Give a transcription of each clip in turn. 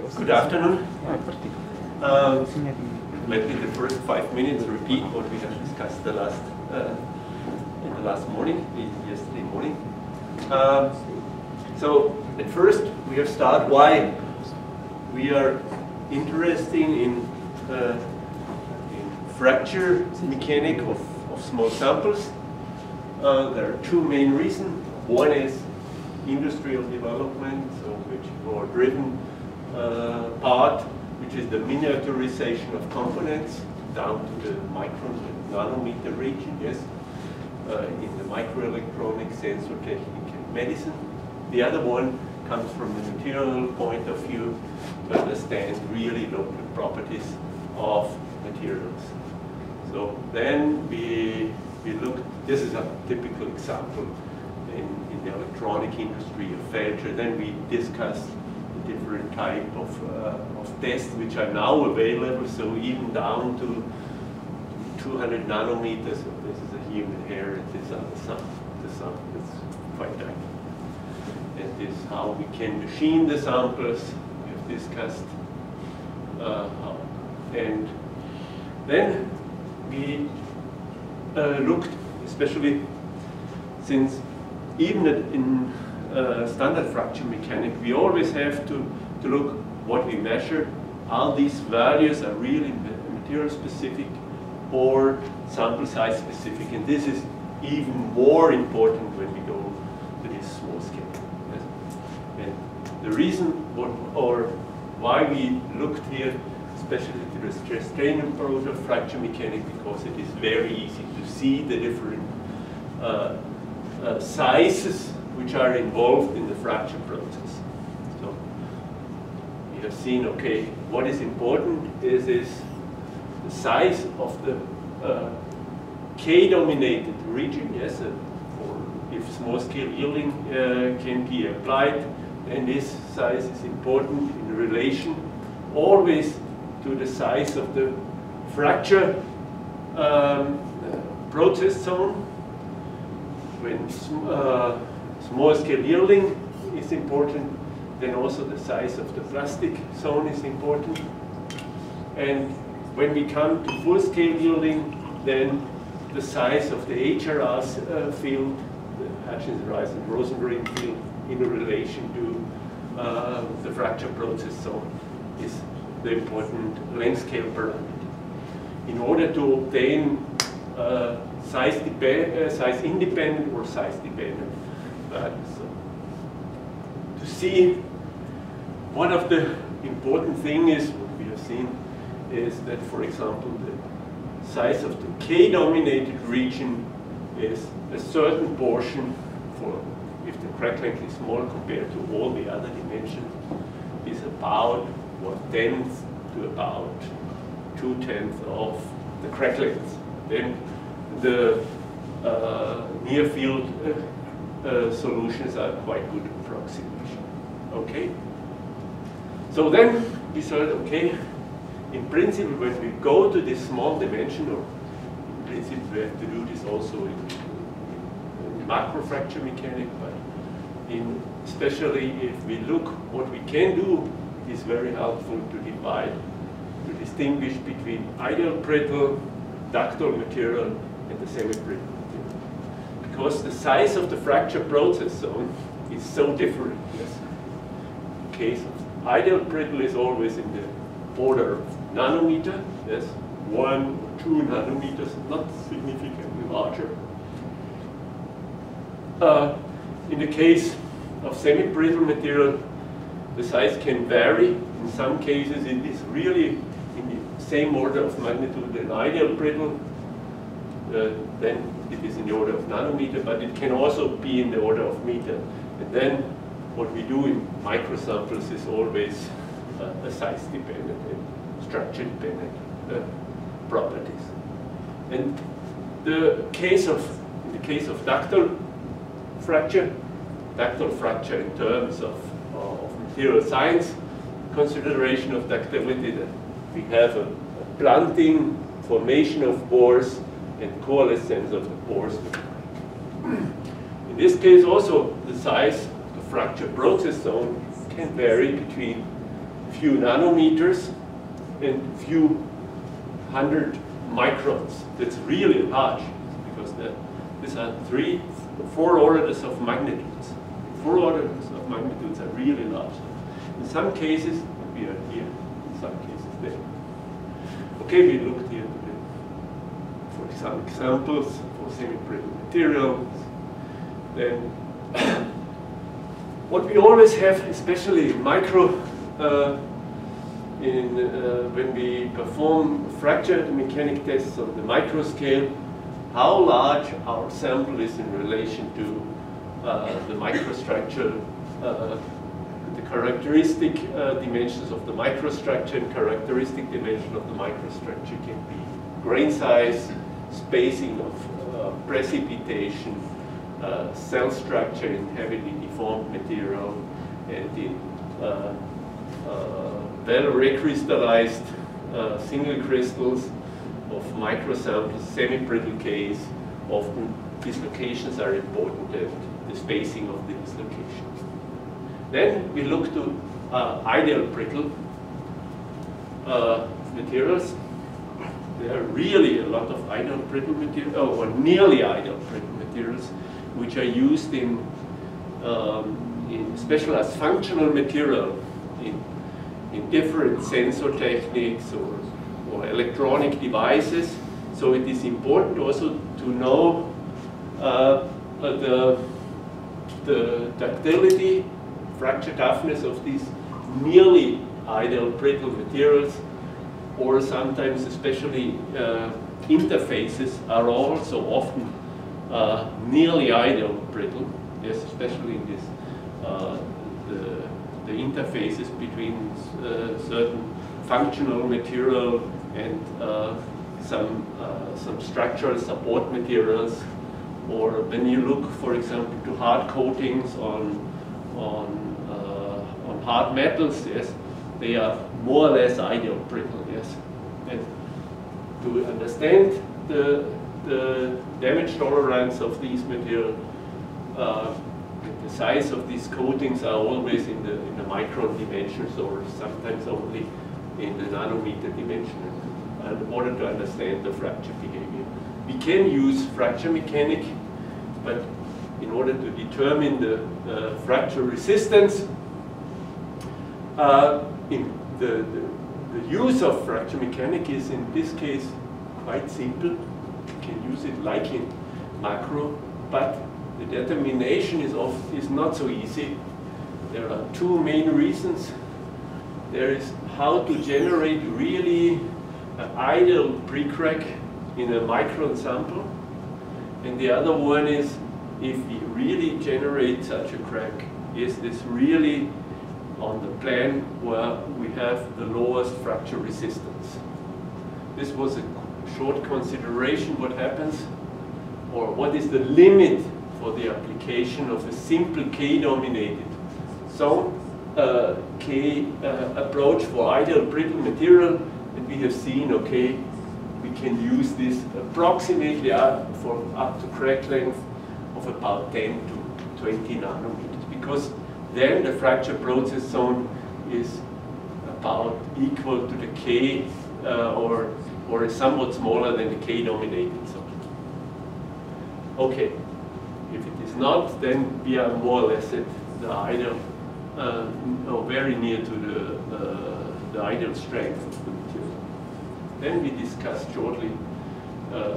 Good afternoon. Um, let me the first five minutes repeat what we have discussed the last uh, the last morning, yesterday morning. Um, so at first we have started why we are interested in, uh, in fracture mechanic of, of small samples. Uh, there are two main reasons. One is industrial development, so which are driven uh, part, which is the miniaturization of components down to the micron nanometer region, yes, uh, in the microelectronics, sensor technique, and medicine. The other one comes from the material point of view to understand really local properties of materials. So then we, we look, this is a typical example in, in the electronic industry of failure. Then we discuss the different type of, uh, of tests which are now available, so even down to 200 nanometers. This is a human hair, and this is the sun. The sun is quite tiny. And this is how we can machine the samples. We have discussed uh, how. And then we uh, looked, especially since even in standard fracture mechanic, we always have to, to look what we measure. All these values are really material specific or sample size specific. And this is even more important when we go to this small scale. Yes. And the reason what, or why we looked here, especially to the stress strain approach of fracture mechanics, because it is very easy to see the different uh, uh, sizes which are involved in the fracture process. So we have seen, okay, what is important is, is the size of the uh, K-dominated region, yes, uh, if small-scale yielding uh, can be applied, then this size is important in relation always to the size of the fracture um, process zone when uh, small scale yielding is important, then also the size of the plastic zone is important. And when we come to full scale yielding, then the size of the HRR uh, field, the Hutchins-Rice and Rosengren field, in relation to uh, the fracture process zone is the important length scale parameter. In order to obtain uh, size, uh, size independent or size dependent So to see one of the important things is what we have seen is that, for example, the size of the K-dominated region is a certain portion for if the crack length is small compared to all the other dimensions is about one tenth to about two tenths of the crack length. Then the uh, near field uh, solutions are quite good approximation. Okay? So then we said, okay, in principle, when we go to this small dimension, or in principle, we have to do this also in, in macro fracture mechanics, but in especially if we look what we can do, is very helpful to divide, to distinguish between ideal brittle, ductile material, and the semi-brittle. Because the size of the fracture process zone is so different. Yes. Case of ideal brittle is always in the order of nanometer, yes, one, two nanometers, not significantly larger. Uh, in the case of semi-brittle material, the size can vary. In some cases, it is really in the same order of magnitude than ideal brittle. Uh, then it is in the order of nanometer, but it can also be in the order of meter. And then what we do in microsamples is always uh, a size-dependent and structure-dependent uh, properties. And the case of, in the case of ductile fracture, ductile fracture in terms of, of material science, consideration of ductility that we have a, a formation of pores, and coalescence of the pores. In this case also, the size of the fracture process zone can vary between few nanometers and few hundred microns. That's really large because the, these are three, four orders of magnitudes. Four orders of magnitudes are really large. In some cases, we are here. In some cases, there. Okay, we looked some examples for semi-brittle materials. Then, what we always have, especially in micro, uh, in, uh, when we perform fracture mechanic tests on the micro scale, how large our sample is in relation to uh, the microstructure, uh, the characteristic uh, dimensions of the microstructure and characteristic dimension of the microstructure can be grain size, spacing of uh, precipitation, uh, cell structure in heavily deformed material, and in uh, well recrystallized single crystals of microsamples, semi-brittle case, often dislocations are important and the spacing of the dislocations. Then we look to uh, ideal brittle uh, materials. There are really a lot of ideal brittle materials, or nearly ideal brittle materials, which are used in, um, in specialized functional material in, in different sensor techniques or or electronic devices. So it is important also to know uh, the, the ductility, fracture toughness of these nearly ideal brittle materials or sometimes especially uh, interfaces are also often uh, nearly ideal brittle, yes, especially in this, uh, the, the interfaces between uh, certain functional material and uh, some, uh, some structural support materials. Or when you look, for example, to hard coatings on, on, on hard metals, yes, they are more or less ideal brittle, yes. And to understand the, the damage tolerance of these materials, uh, the size of these coatings are always in the, in the micron dimensions or sometimes only in the nanometer dimension in order to understand the fracture behavior. We can use fracture mechanic, but in order to determine the uh, fracture resistance, uh, in the, the, the, use of fracture mechanic is in this case quite simple. You can use it like in macro, but the determination is, of, is not so easy. There are two main reasons. There is how to generate really an ideal pre-crack in a micron sample. And the other one is, if we really generate such a crack, is this really on the plane where we have the lowest fracture resistance? This was a short consideration what happens, or what is the limit for the application of a simple K-dominated zone uh, K uh, approach for ideal brittle material and we have seen, okay, we can use this approximately up for up to crack length of about 10 to 20 nanometers because then the fracture process zone is about equal to the K uh, or, or somewhat smaller than the K dominated zone. Okay, if it is not, then we are more or less at the ideal, uh, or very near to the, uh, the ideal strength of the material. then we discussed shortly uh,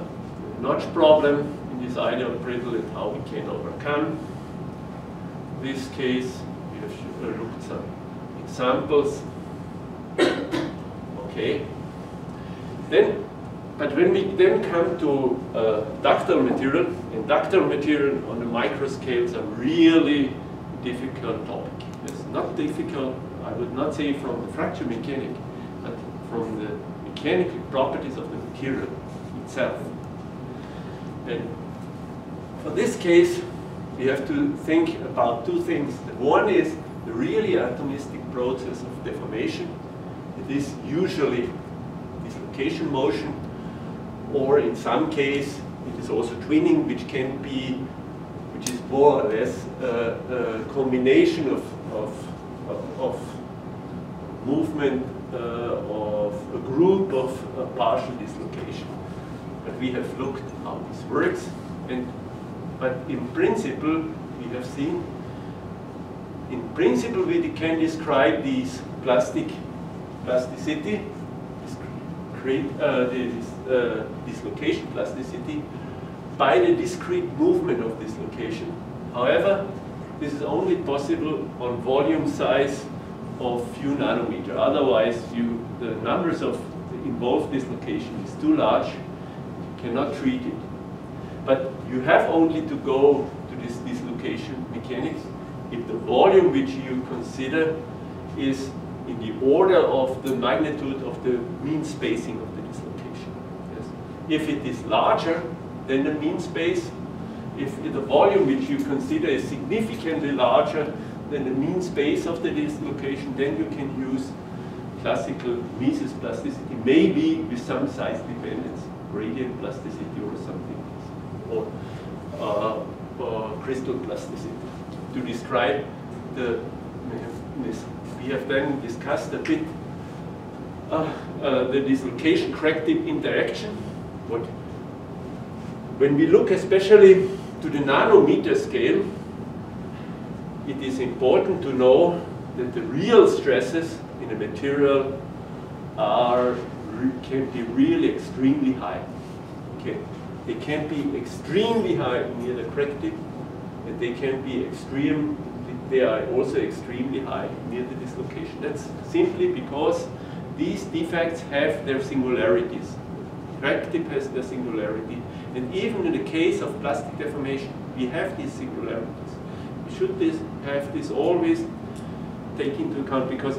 notch problem in this ideal brittle and how we can overcome. This case, we have looked some examples. okay. Then, but when we then come to uh, ductile material, and ductile material on the micro scales are really difficult topic. It's not difficult, I would not say from the fracture mechanic, but from the mechanical properties of the material itself. And for this case, we have to think about two things. One is the really atomistic process of deformation. It is usually dislocation motion, or in some case, it is also twinning, which can be, which is more or less a, a combination of, of, of, of movement uh, of a group of uh, partial dislocation. But we have looked how this works, and but in principle, we have seen, in principle, we can describe these plastic plasticity, this, create, uh, this uh, dislocation plasticity, by the discrete movement of dislocation. However, this is only possible on volume size of few nanometer. Otherwise, you, the numbers of involved dislocation is too large, you cannot treat it. But you have only to go to this dislocation mechanics if the volume which you consider is in the order of the magnitude of the mean spacing of the dislocation. Yes. If it is larger than the mean space, if the volume which you consider is significantly larger than the mean space of the dislocation, then you can use classical Mises plasticity, maybe with some size dependence, gradient plasticity or something, or, uh, or crystal plasticity, to describe the We have then discussed a bit uh, uh, the dislocation crack tip interaction. What, when we look especially to the nanometer scale, it is important to know that the real stresses in a material are can be really extremely high. Okay, they can be extremely high near the crack tip, and they can be extreme. They are also extremely high near the dislocation. That's simply because these defects have their singularities. Crack tip has their singularity, and even in the case of plastic deformation, we have these singularities We should this have this always take into account because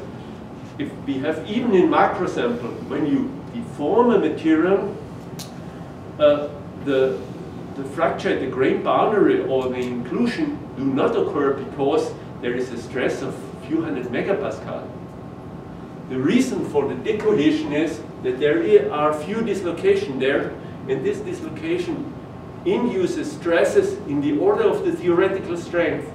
if we have even in microsample, when you deform a material, uh, the, the fracture at the grain boundary or the inclusion do not occur because there is a stress of a few hundred megapascal. The reason for the decohesion is that there are few dislocation there, and this dislocation induces stresses in the order of the theoretical strength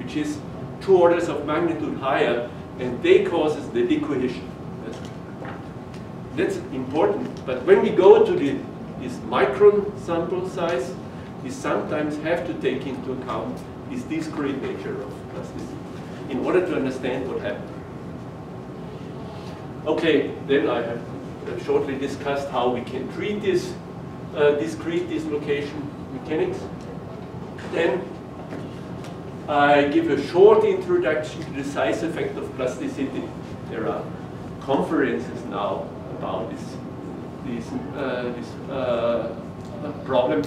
which is two orders of magnitude higher, and they causes the decohesion. That's important. But when we go to the, this micron sample size, we sometimes have to take into account this discrete nature of plasticity in order to understand what happened. Okay, then I have shortly discussed how we can treat this uh, discrete dislocation mechanics. Then I give a short introduction to the size effect of plasticity. There are conferences now about this, this, uh, this uh, problem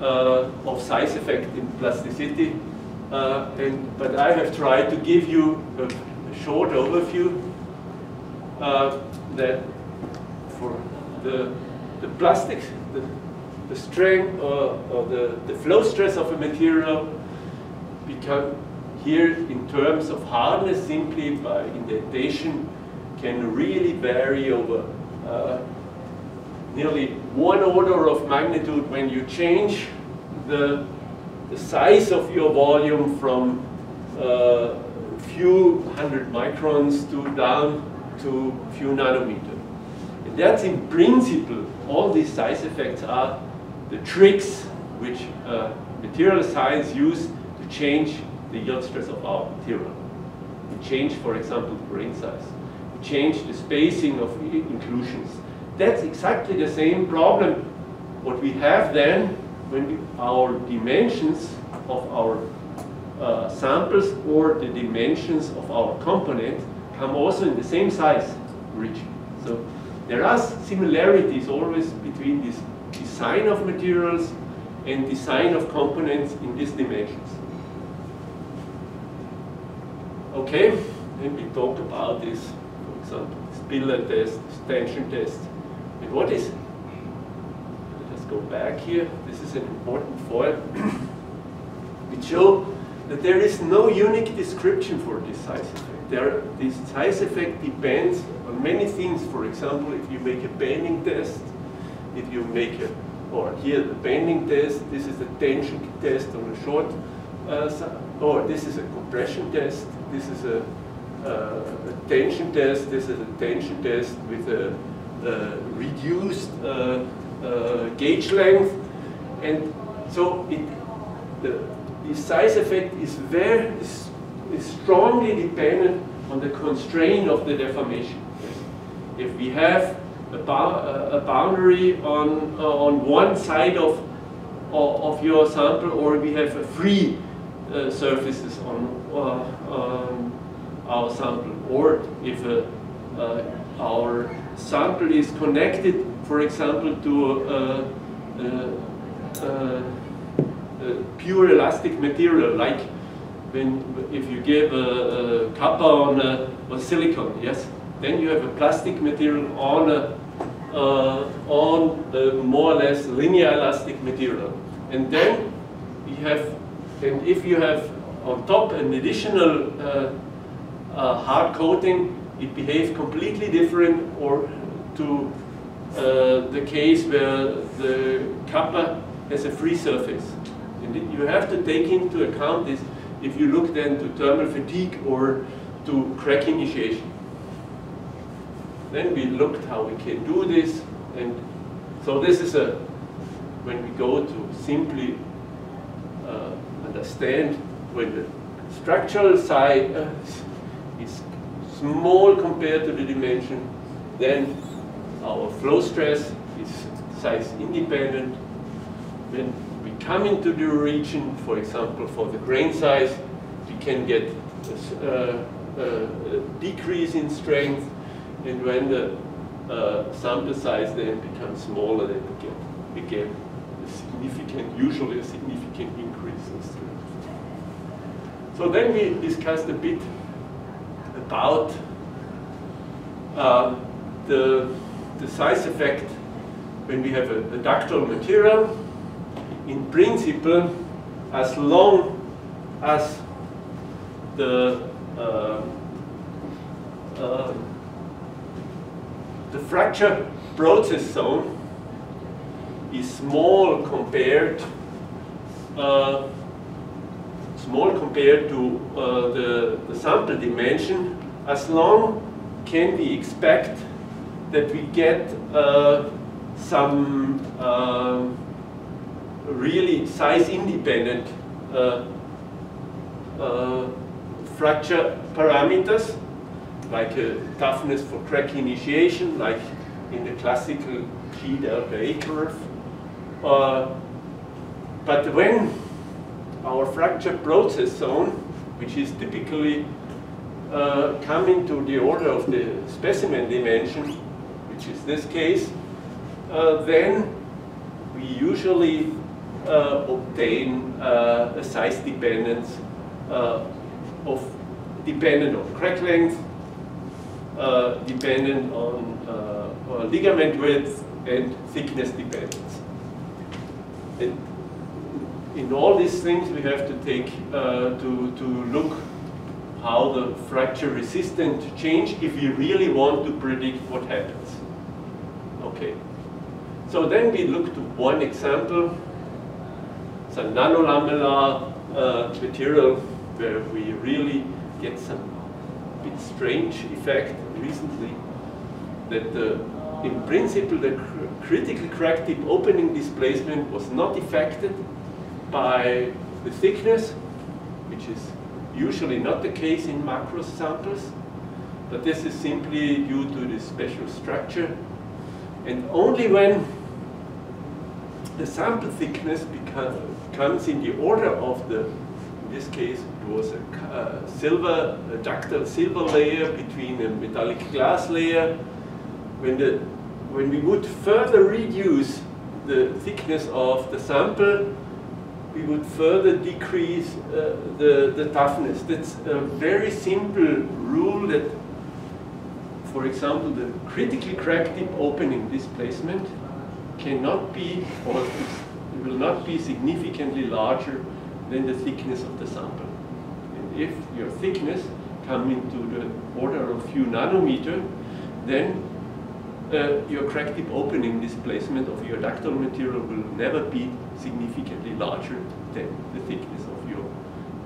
uh, of size effect in plasticity. And, but I have tried to give you a, a short overview that for the, the plastics, the, the strength or, or the, the flow stress of a material become here in terms of hardness simply by indentation can really vary over uh, nearly one order of magnitude when you change the, the size of your volume from a uh, few hundred microns to down to few nanometer. And that's in principle, all these size effects are the tricks which uh, material science use to change the yield stress of our material. We change, for example, the grain size. We change the spacing of inclusions. That's exactly the same problem what we have then when we, our dimensions of our uh, samples or the dimensions of our component come also in the same size region. So there are similarities always between this design of materials and design of components in these dimensions. Okay, then we talk about this, for example, spiller test, tension test. What is, let us go back here, this is an important foil. it shows that there is no unique description for this size effect. There, this size effect depends on many things. For example, if you make a bending test, if you make a, or here the bending test, this is a tension test on a short, uh, or this is a compression test, this is a, uh, tension test. This is a tension test with a, a reduced uh, uh, gauge length. And so it, the, the size effect is very is, is strongly dependent on the constraint of the deformation. If we have a, a boundary on, uh, on one side of, of, your sample or we have free uh, surfaces on, uh, on our sample or if uh, uh, our sample is connected for example to a pure elastic material like when if you give a, a copper on a, a silicon yes then you have a plastic material on a uh, on a more or less linear elastic material. And then you have, and if you have on top an additional uh, uh, hard coating, it behaves completely different or to uh, the case where the copper has a free surface. And you have to take into account this if you look then to thermal fatigue or to crack initiation. Then we looked how we can do this, and so this is a, when we go to simply uh, understand when the structural side uh, is small compared to the dimension, then our flow stress is size independent. When we come into the region, for example, for the grain size, we can get a, uh, a decrease in strength and when the uh, sample size then becomes smaller, then we get, we get a significant, usually a significant increase in strength. So then we discussed a bit about uh, the, the size effect when we have a, a ductile material. In principle, as long as the uh, uh, the fracture process zone is small compared uh, small compared to uh, the, the sample dimension as long can we expect that we get uh, some uh, really size independent uh, uh, fracture parameters like toughness for crack initiation, like in the classical J delta A curve. Uh, but when our fracture process zone, which is typically uh, coming to the order of the specimen dimension, which is this case, uh, then we usually uh, obtain uh, a size dependence uh, of dependent on crack length, uh, dependent on ligament width and thickness dependence. And in all these things we have to take to, to look how the fracture resistant change if we really want to predict what happens. Okay. So then we look to one example. It's a nanolamellar uh, material where we really get some bit strange effect recently that the, in principle the cr critical crack tip opening displacement was not affected by the thickness, which is usually not the case in macro samples, but this is simply due to the special structure. And only when the sample thickness comes in the order of the, in this case, it was a uh, silver, a ductile silver layer between a metallic glass layer. When, the, when we would further reduce the thickness of the sample, we would further decrease uh, the, the toughness. That's a very simple rule that, for example, the critically crack tip opening displacement cannot be, or it will not be significantly larger than the thickness of the sample And if your thickness come into the order of few nanometer, then uh, your crack tip opening displacement of your ductile material will never be significantly larger than the thickness of your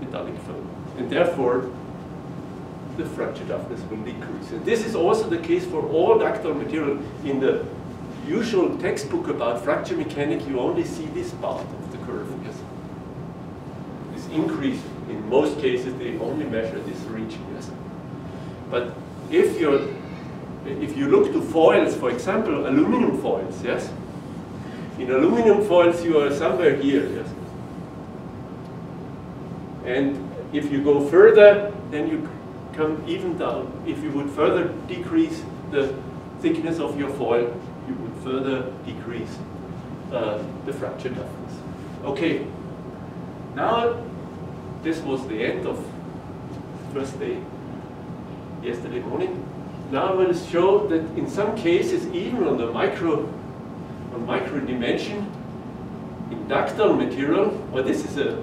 metallic film. And therefore, the fracture toughness will decrease. And this is also the case for all ductile material. In the usual textbook about fracture mechanics, you only see this part of the curve. Yes? This increase, in most cases, they only measure this region. Yes? But if you if you look to foils, for example, aluminum foils, yes? In aluminum foils, you are somewhere here, yes? And if you go further, then you come even down. If you would further decrease the thickness of your foil, you would further decrease uh, the fracture toughness. Okay, now this was the end of first day, yesterday morning. Now I will show that in some cases, even on the micro, on micro dimension, in ductile material, well this is a,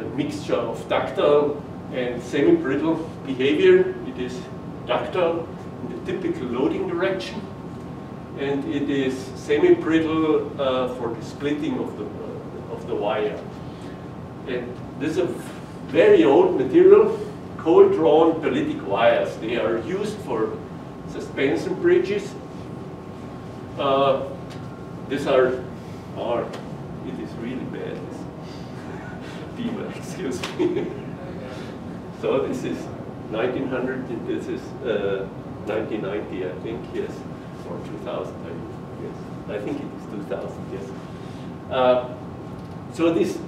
a mixture of ductile and semi-brittle behavior. It is ductile in the typical loading direction, and it is semi-brittle uh, for the splitting of the, uh, of the wire. And this is a very old material, cold-drawn pearlitic wires. They are used for suspension bridges. Uh, these are, are, it is really bad, this excuse me. So this is 1900, this is uh, 1990, I think, yes, or 2000, I, yes. I think it is 2000, yes. Uh, so this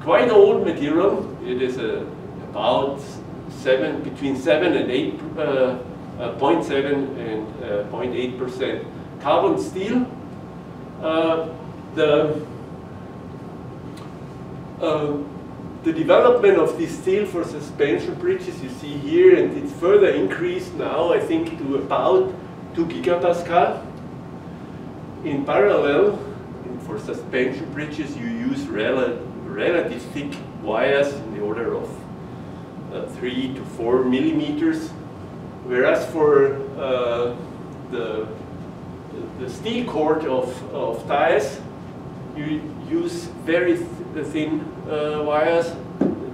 quite old material, it is uh, about seven, between seven and eight, uh, uh 0.7 and 0.8 uh, percent carbon steel. Uh, the the development of this steel for suspension bridges you see here, and it's further increased now, I think, to about 2 gigapascal. In parallel, for suspension bridges, you use rel thick wires in the order of uh, 3 to 4 millimeters, whereas for uh, the, the steel cord of, of tires, you use very th thin uh, wires,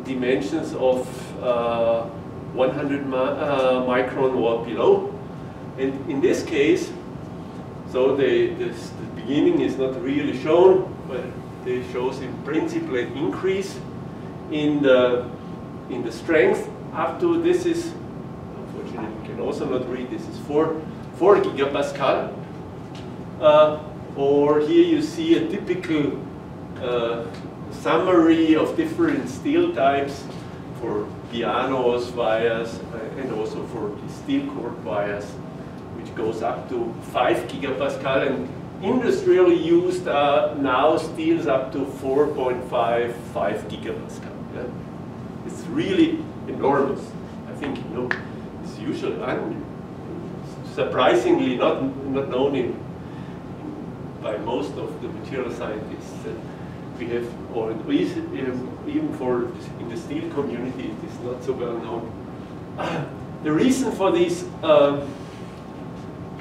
dimensions of uh, 100 mi uh, micron or below. And in this case, so the, this, the beginning is not really shown, but it shows in principle an increase in the, in the strength up to this is, unfortunately you can also not read, this is 4, 4 gigapascal. Uh, or here you see a typical uh, summary of different steel types for pianos wires uh, and also for the steel cord wires, which goes up to 5 gigapascal. And industrially used uh, now steels up to 4.5, 5 gigapascal. Yeah? It's really enormous. I think you know, it's usually surprisingly not, not known in by most of the material scientists. And we have, or even for in the steel community, it is not so well known. The reason for these uh,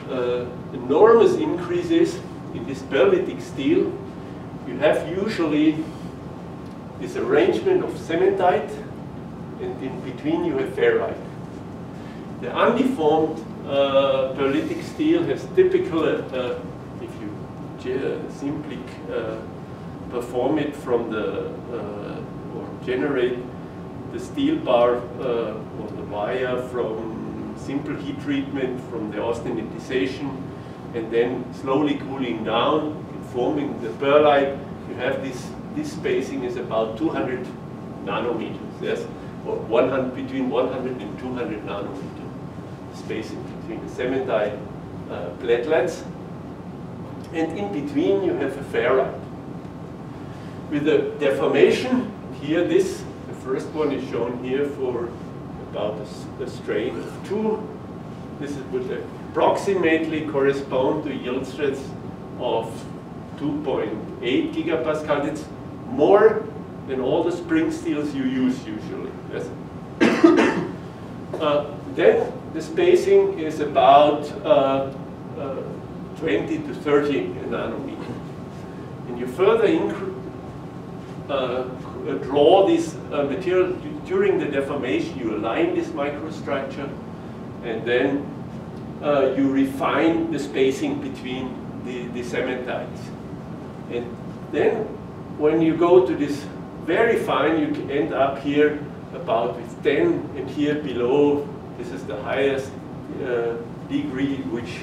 uh, enormous increases in this pearlitic steel, you have usually this arrangement of cementite, and in between you have ferrite. The undeformed uh, steel has typical uh, simply uh, perform it from the, uh, or generate the steel bar uh, or the wire from simple heat treatment, from the austenitization, and then slowly cooling down, forming the pearlite. You have this, this spacing is about 200 nanometers, yes? Or 100, between 100 and 200 nanometer spacing between the cementite uh, platelets and in between you have a ferrite. With the deformation, here this, the first one is shown here for about a, a strain of two. This would approximately correspond to yield strengths of 2.8 gigapascal. It's more than all the spring steels you use usually. Yes. uh, then the spacing is about uh, uh, 20 to 30 nanometer. And you further uh, draw this uh, material, during the deformation, you align this microstructure, and then uh, you refine the spacing between the, the cementitides. And then when you go to this very fine, you end up here about with 10, and here below, this is the highest uh, degree, which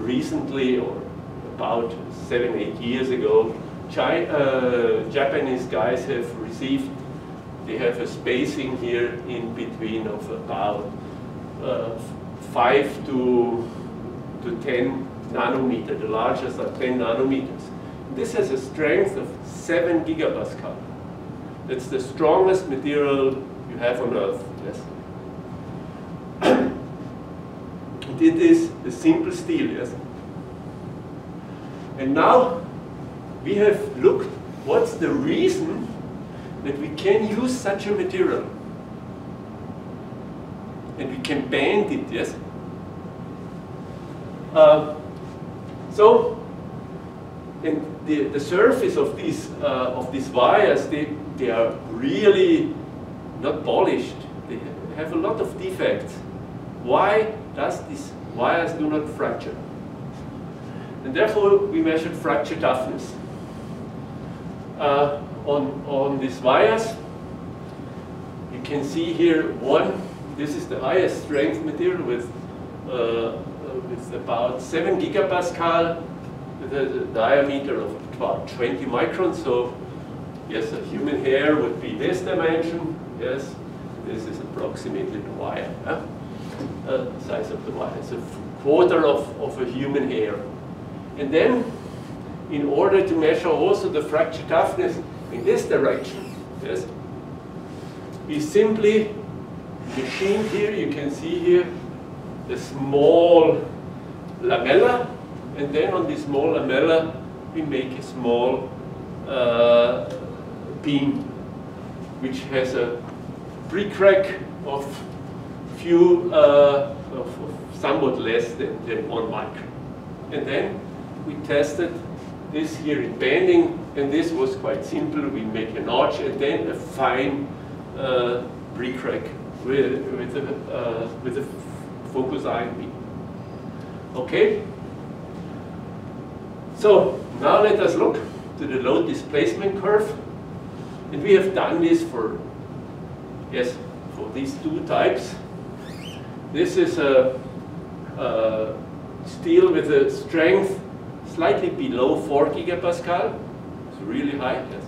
recently, or about seven, eight years ago, uh, Japanese guys have received, they have a spacing here in between of about uh, 5 to, to 10 nanometer. The largest are 10 nanometers. This has a strength of 7 gigapascal. That's the strongest material you have on Earth, yes. It is a simple steel, yes. And now we have looked what's the reason that we can use such a material. And we can bend it, yes? Uh, so, and the, the surface of these, uh, of these wires, they, they are really not polished. They have a lot of defects. Why does these wires do not fracture? And therefore, we measured fracture toughness. Uh, on, on these wires, you can see here one, this is the highest strength material with, uh, with about 7 gigapascal, with a diameter of about 20 microns. So yes, a human hair would be this dimension. Yes, this is approximately the wire, huh? Uh, size of the wire. It's a quarter of, of a human hair. And then, in order to measure also the fracture toughness in this direction, yes, we simply machine here, you can see here, the small lamella, and then on this small lamella, we make a small uh, beam, which has a pre-crack of few, uh, somewhat less than, than one micron. And then we tested this here in bending, and this was quite simple. We make a notch and then a fine uh, pre-crack with, with, a, uh, with a focus beam. Okay? So now let us look to the load displacement curve. And we have done this for, yes, for these two types. This is a, a steel with a strength slightly below 4 gigapascal. It's really high, yes.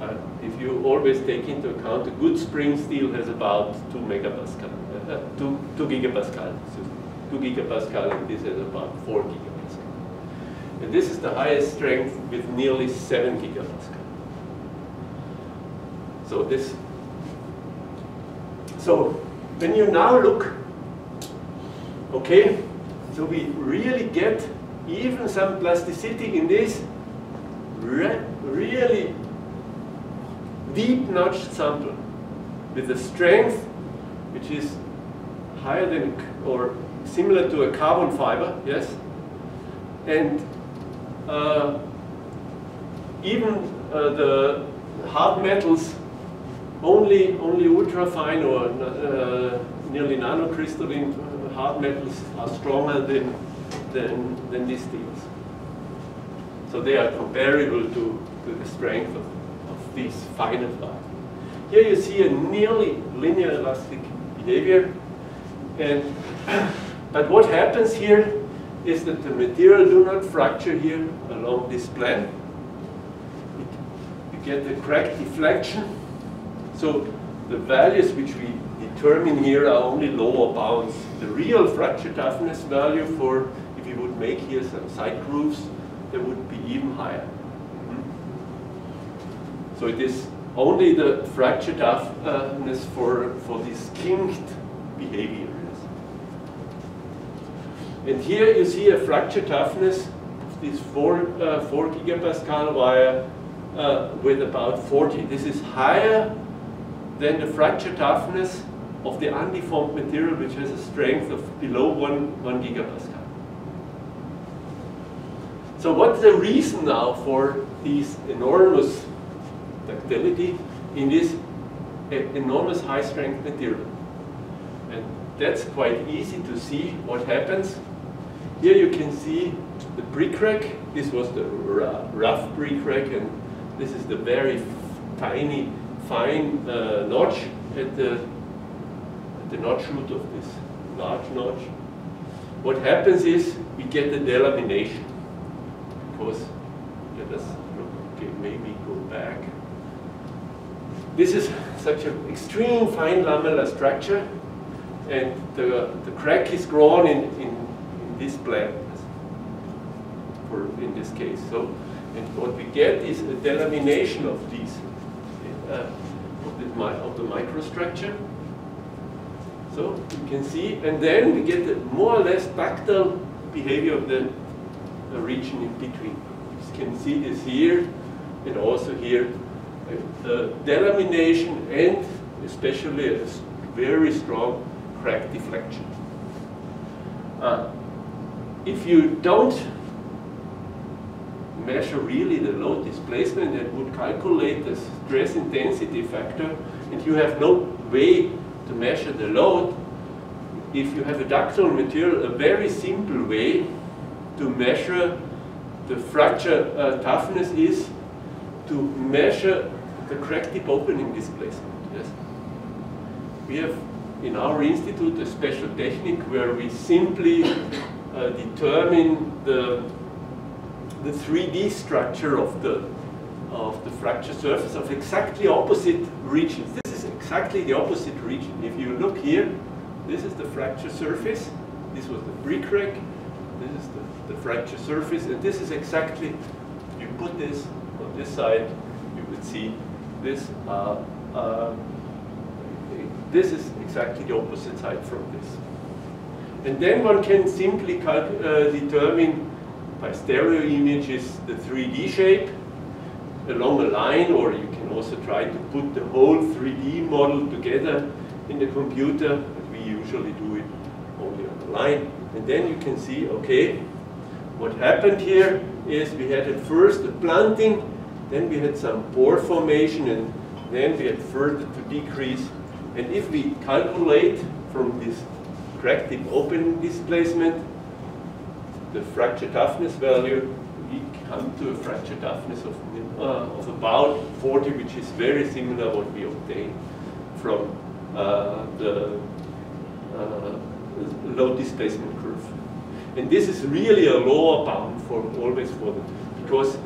Uh, if you always take into account a good spring steel has about 2 megapascal, uh, 2, 2 gigapascal, so 2 gigapascal, and this has about 4 gigapascal. And this is the highest strength with nearly 7 gigapascal. So this, so when you now look, okay, so we really get even some plasticity in this re really deep notched sample with a strength which is higher than or similar to a carbon fiber, yes, and uh, even uh, the hard metals only only ultra fine or uh, nearly nanocrystalline hard metals are stronger than than, than these steels. So they are comparable to, to the strength of, of these finer fibers. Here you see a nearly linear elastic behavior. And, but what happens here is that the material do not fracture here along this plane. You get the crack deflection. So the values which we determine here are only lower bounds. The real fracture toughness value for if you would make here some side grooves, they would be even higher. So it is only the fracture toughness for, for this kinked behavior. And here you see a fracture toughness of this 4, uh, 4 gigapascal wire uh, with about 40. This is higher than the fracture toughness of the undeformed material which has a strength of below 1, 1 gigapascal. So what's the reason now for this enormous ductility in this enormous high strength material. And that's quite easy to see what happens. Here you can see the pre-crack. This was the rough pre-crack and this is the very tiny, fine uh, notch at the, the notch root of this large notch. What happens is we get the delamination because let us look, maybe go back. This is such an extreme fine lamellar structure and the, the crack is grown in, in, in this plant for in this case. So and what we get is a delamination of these uh, of, the, of the microstructure. So you can see, and then we get the more or less ductile behavior of the, the region in between. You can see this here and also here. Uh, delamination and especially a very strong crack deflection. Uh, if you don't measure really the load displacement and would calculate the stress intensity factor, and you have no way to measure the load, if you have a ductile material, a very simple way to measure the fracture uh, toughness is to measure the crack tip opening displacement. Yes, we have in our institute a special technique where we simply uh, determine the the 3D structure of the of the fracture surface of exactly opposite regions. This is exactly the opposite region. If you look here, this is the fracture surface. This was the pre-crack. This is the, the fracture surface, and this is exactly. You put this on this side, you would see this. Uh, uh, this is exactly the opposite side from this. And then one can simply uh, determine by stereo images the 3D shape along a line, or you can also try to put the whole 3D model together in the computer, but we usually do it only on the line. And then you can see, okay, what happened here is we had at first a blunting, then we had some pore formation, and then we had further to decrease. And if we calculate from this crack tip open displacement, the fracture toughness value, we come to a fracture toughness of, of about 40, which is very similar what we obtain from uh, the uh, load displacement curve. And this is really a lower bound for always for the, because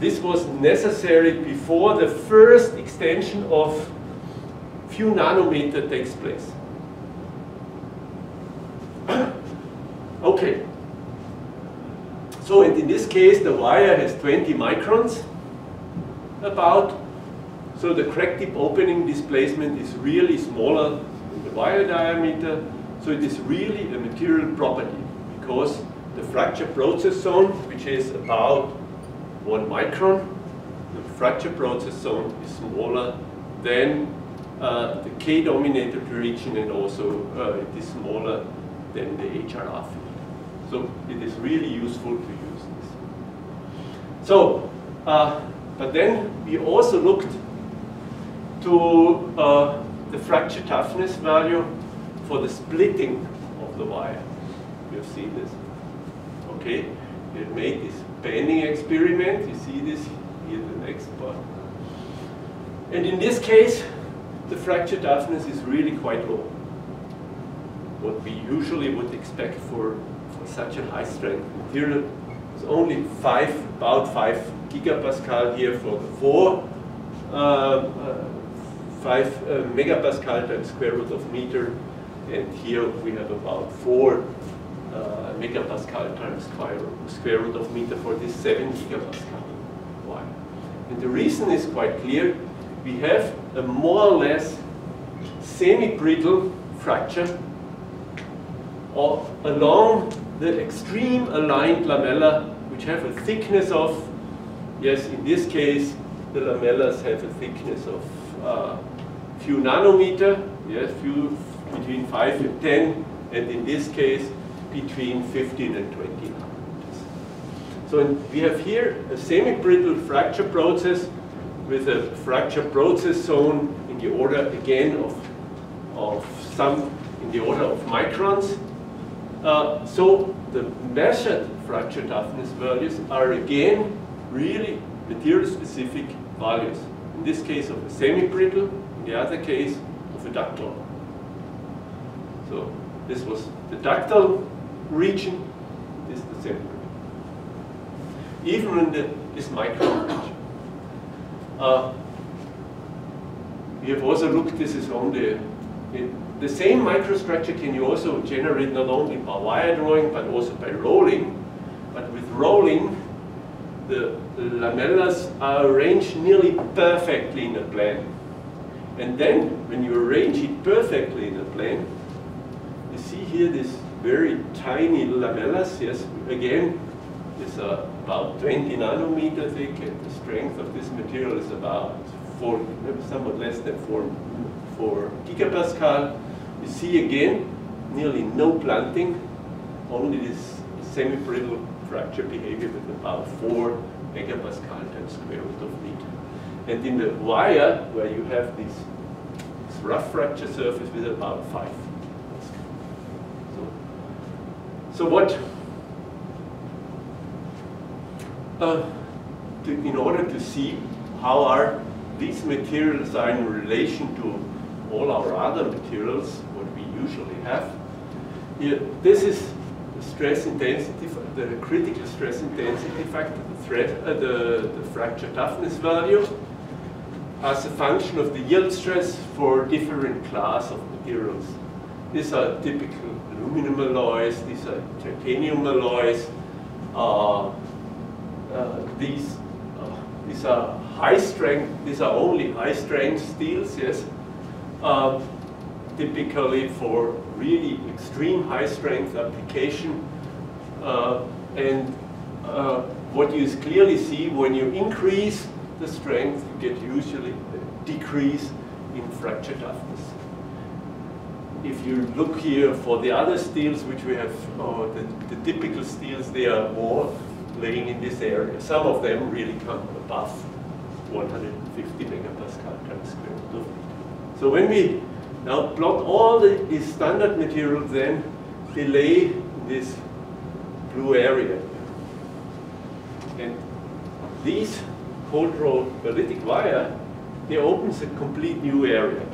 this was necessary before the first extension of few nanometer takes place. okay, so in this case, the wire has 20 microns about. So the crack tip opening displacement is really smaller than the wire diameter. So it is really a material property because the fracture process zone, which is about one micron, the fracture process zone is smaller than uh, the K-dominated region and also uh, it is smaller than the HRR field. So it is really useful to use this. So, uh, but then we also looked to uh, the fracture toughness value for the splitting of the wire. You have seen this. Okay, we have made this bending experiment. You see this here, the next part. And in this case, the fracture toughness is really quite low. What we usually would expect for such a high strength material. It's only five, about five gigapascal here for the four, uh, uh, five uh, megapascal times square root of meter, and here we have about four uh, megapascal times square, square root of meter for this seven gigapascal wire. And the reason is quite clear. We have a more or less semi-brittle fracture along the extreme aligned lamella, which have a thickness of, yes, in this case, the lamellas have a thickness of uh, few nanometer, yes, few between 5 and 10, and in this case, between 15 and 20 nanometers. So we have here a semi-brittle fracture process with a fracture process zone in the order again of, of some in the order of microns. Uh, so the measured fracture toughness values are again really material specific values. In this case of a semi-brittle, in the other case of a ductile. So this was the ductile region, this is the semi-brittle. Even in the, this micro region. Uh, we have also looked, this is only, the same microstructure can you also generate not only by wire drawing, but also by rolling. But with rolling, the lamellas are arranged nearly perfectly in a plane. And then, when you arrange it perfectly in a plane, you see here this very tiny lamellas, yes, again, is uh, about 20 nanometer thick, and the strength of this material is about four, somewhat less than four, four gigapascal. You see again, nearly no blunting, only this semi-brittle fracture behavior with about 4 megapascal times square root of meter. And in the wire, where you have this, this rough fracture surface with about 5 so, so what, uh, to, in order to see how are these materials are in relation to all our other materials, usually have, here, this is the stress intensity, the critical stress intensity factor, the, thread, uh, the, the fracture toughness value, as a function of the yield stress for different class of materials. These are typical aluminum alloys, these are titanium alloys, uh, uh, these, uh, these are high strength, these are only high strength steels, yes, uh, typically for really extreme high strength application. Uh, and uh, what you clearly see when you increase the strength, you get usually a decrease in fracture toughness. If you look here for the other steels, which we have, uh, the, the typical steels, they are more laying in this area. Some of them really come above 150 megapascal times square root of meter. So when we now plot all the, these standard materials, then delay this blue area. And these pearlitic wire, they opens a complete new area.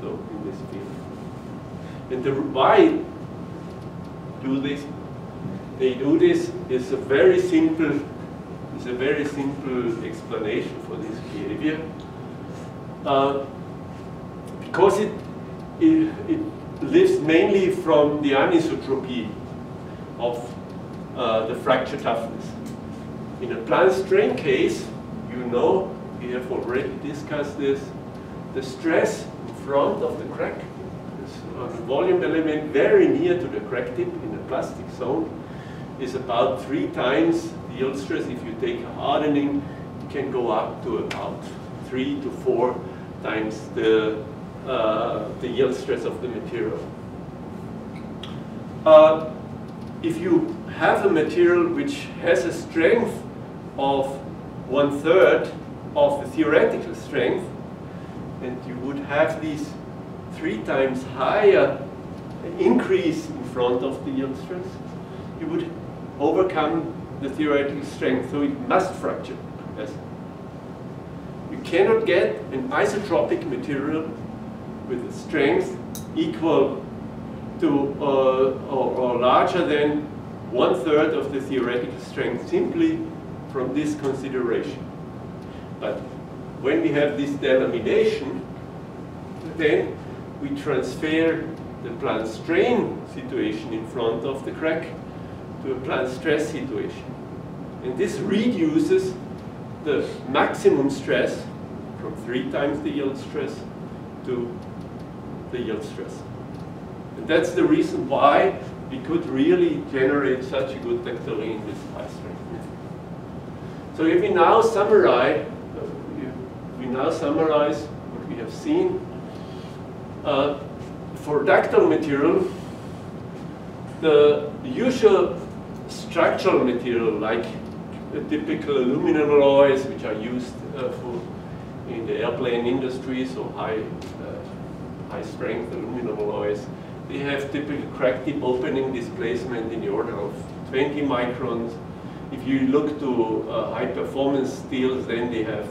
So in this field. And the why do this? They do this is a very simple is a very simple explanation for this behavior. Uh, because it, it, it, lives mainly from the anisotropy of uh, the fracture toughness. In a plane strain case, you know, we have already discussed this, the stress in front of the crack, this uh, volume element very near to the crack tip in the plastic zone, is about three times the yield stress, if you take a hardening, it can go up to about three to four times the, uh, the yield stress of the material. Uh, if you have a material which has a strength of one third of the theoretical strength, and you would have this three times higher increase in front of the yield stress, you would overcome the theoretical strength, so it must fracture. Yes? You cannot get an isotropic material with a strength equal to uh, or, or larger than one third of the theoretical strength simply from this consideration. But when we have this delamination, then we transfer the plane strain situation in front of the crack to a plane stress situation. And this reduces the maximum stress from three times the yield stress to the yield stress. And that's the reason why we could really generate such a good in this high strength. So if we now summarize, we now summarize what we have seen. Uh, for ductile material, the usual structural material like typical aluminum alloys which are used uh, for in the airplane industry, so high, uh, high strength aluminum alloys, they have typical crack tip opening displacement in the order of 20 microns. If you look to uh, high performance steels, then they have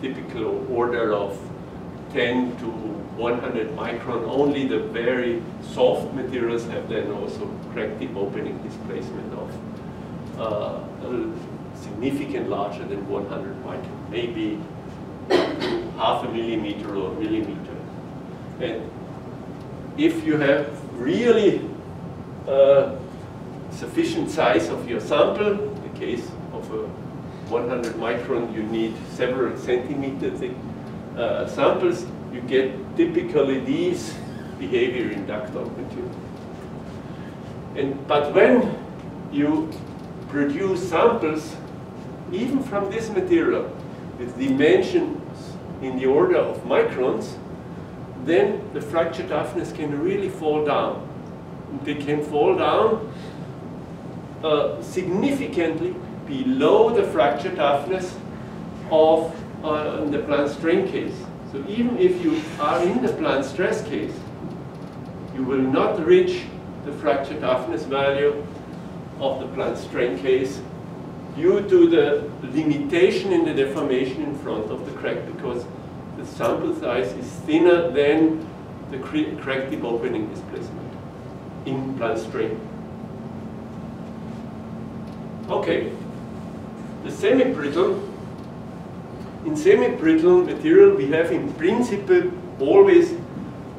typical order of 10 to 100 micron. Only the very soft materials have then also crack tip opening displacement of uh, significant larger than 100 micron, maybe half a millimeter or a millimeter. And if you have really uh, sufficient size of your sample, in the case of a 100 micron, you need several centimeter thick uh, samples, you get typically these behavior inductor material. And, but when you produce samples, even from this material, with dimensions in the order of microns, then the fracture toughness can really fall down. They can fall down uh, significantly below the fracture toughness of uh, the plane strain case. So even if you are in the plane stress case, you will not reach the fracture toughness value of the plane strain case due to the limitation in the deformation in front of the crack because sample size is thinner than the crack tip opening displacement in plane strain. Okay, the semi-brittle, in semi-brittle material we have in principle always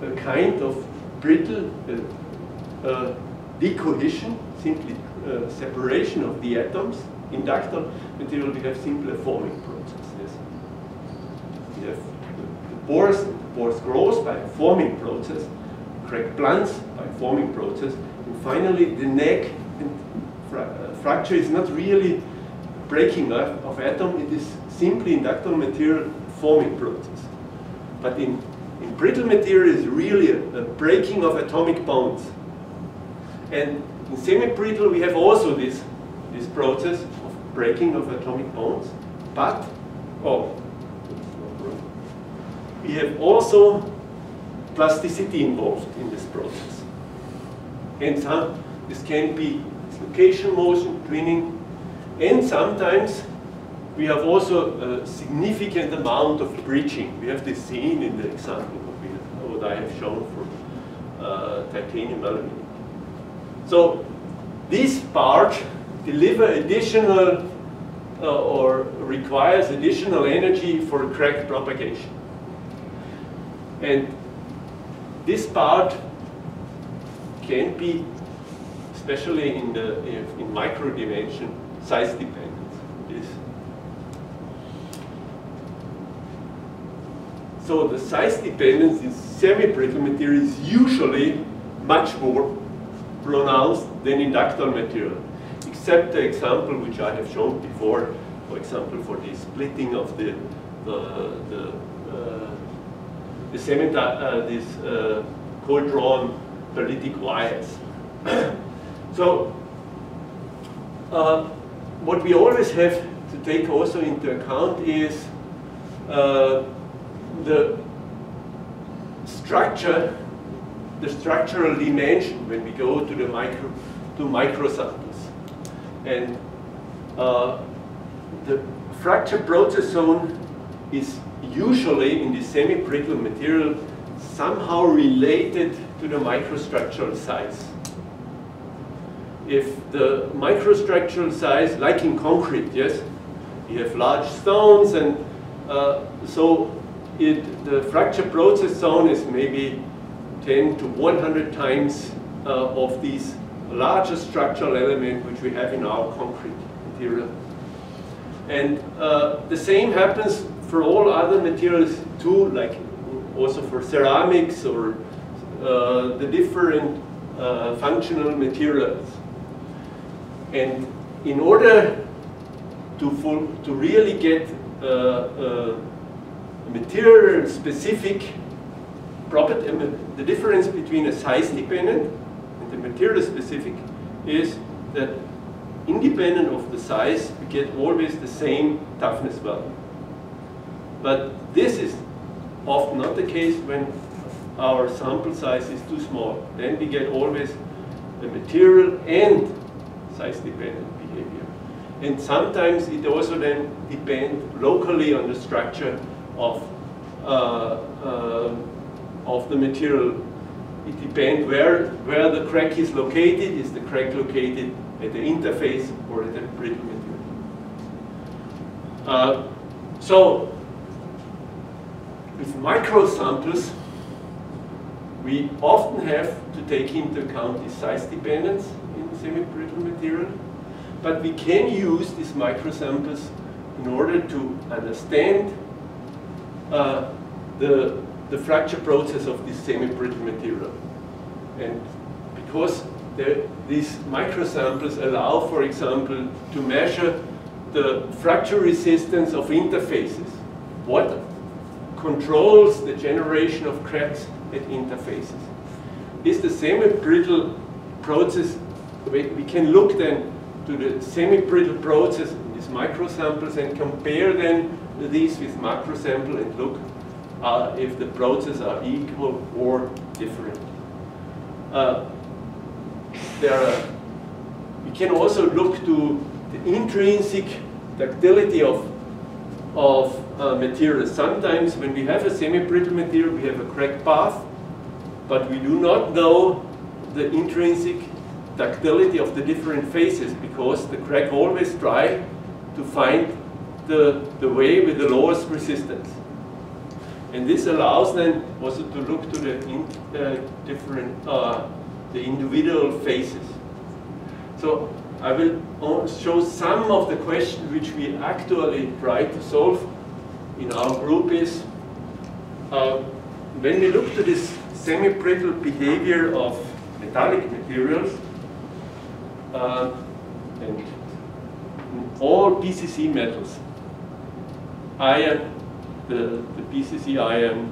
a kind of brittle uh, uh, decohesion, simply uh, separation of the atoms. In ductile material we have simply a forming process. Yes. We have pores, the grows by a forming process, crack blunts by a forming process, and finally the neck uh, fracture is not really breaking of, of atom, it is simply in ductile material forming process. But in, in brittle material is really a, a breaking of atomic bonds. And in semi-brittle we have also this, this process of breaking of atomic bonds, but, oh, we have also plasticity involved in this process. And some, this can be dislocation motion, twinning, and sometimes we have also a significant amount of breaching. We have this seen in the example what I have shown for uh, titanium aluminum. So this part deliver additional uh, or requires additional energy for crack propagation. And this part can be, especially in the in micro dimension, size dependent. So the size dependence in semi-brittle material is usually much more pronounced than in ductile material, except the example which I have shown before, for example, for the splitting of the the, the uh, the cement, uh, this uh, cold-drawn pearlitic wires. so uh, what we always have to take also into account is uh, the structure, the structural dimension when we go to the micro to microsamples. And uh, the fracture process zone is usually in the semi-brittle material somehow related to the microstructural size. If the microstructural size, like in concrete, yes, you have large stones and uh, so it, the fracture process zone is maybe 10 to 100 times uh, of these larger structural element which we have in our concrete material. And uh, the same happens for all other materials too, like also for ceramics or uh, the different uh, functional materials. And in order to, full, to really get uh, uh, material specific property, the difference between a size dependent and the material specific is that independent of the size, we get always the same toughness value. But this is often not the case when our sample size is too small. Then we get always the material and size-dependent behavior. And sometimes it also then depends locally on the structure of, uh, uh, of the material. It depends where, where the crack is located. Is the crack located at the interface or at the brittle material? Uh, so with micro samples, we often have to take into account the size dependence in semi-brittle material, but we can use these microsamples in order to understand uh, the, the fracture process of this semi-brittle material. And because the, these microsamples allow, for example, to measure the fracture resistance of interfaces. What controls the generation of cracks at interfaces. Is the semi-brittle process, we, can look then to the semi-brittle process in these microsamples and compare then these with macrosample and look uh, if the processes are equal or different. Uh, there are, we can also look to the intrinsic ductility of, of uh, materials. Sometimes when we have a semi-brittle material, we have a crack path, but we do not know the intrinsic ductility of the different phases because the crack always try to find the, the way with the lowest resistance. And this allows then also to look to the in, uh, different, uh, the individual phases. So I will show some of the questions which we actually try to solve in our group is, uh, when we look to this semi-brittle behavior of metallic materials, uh, and all BCC metals, iron, the, the BCC iron,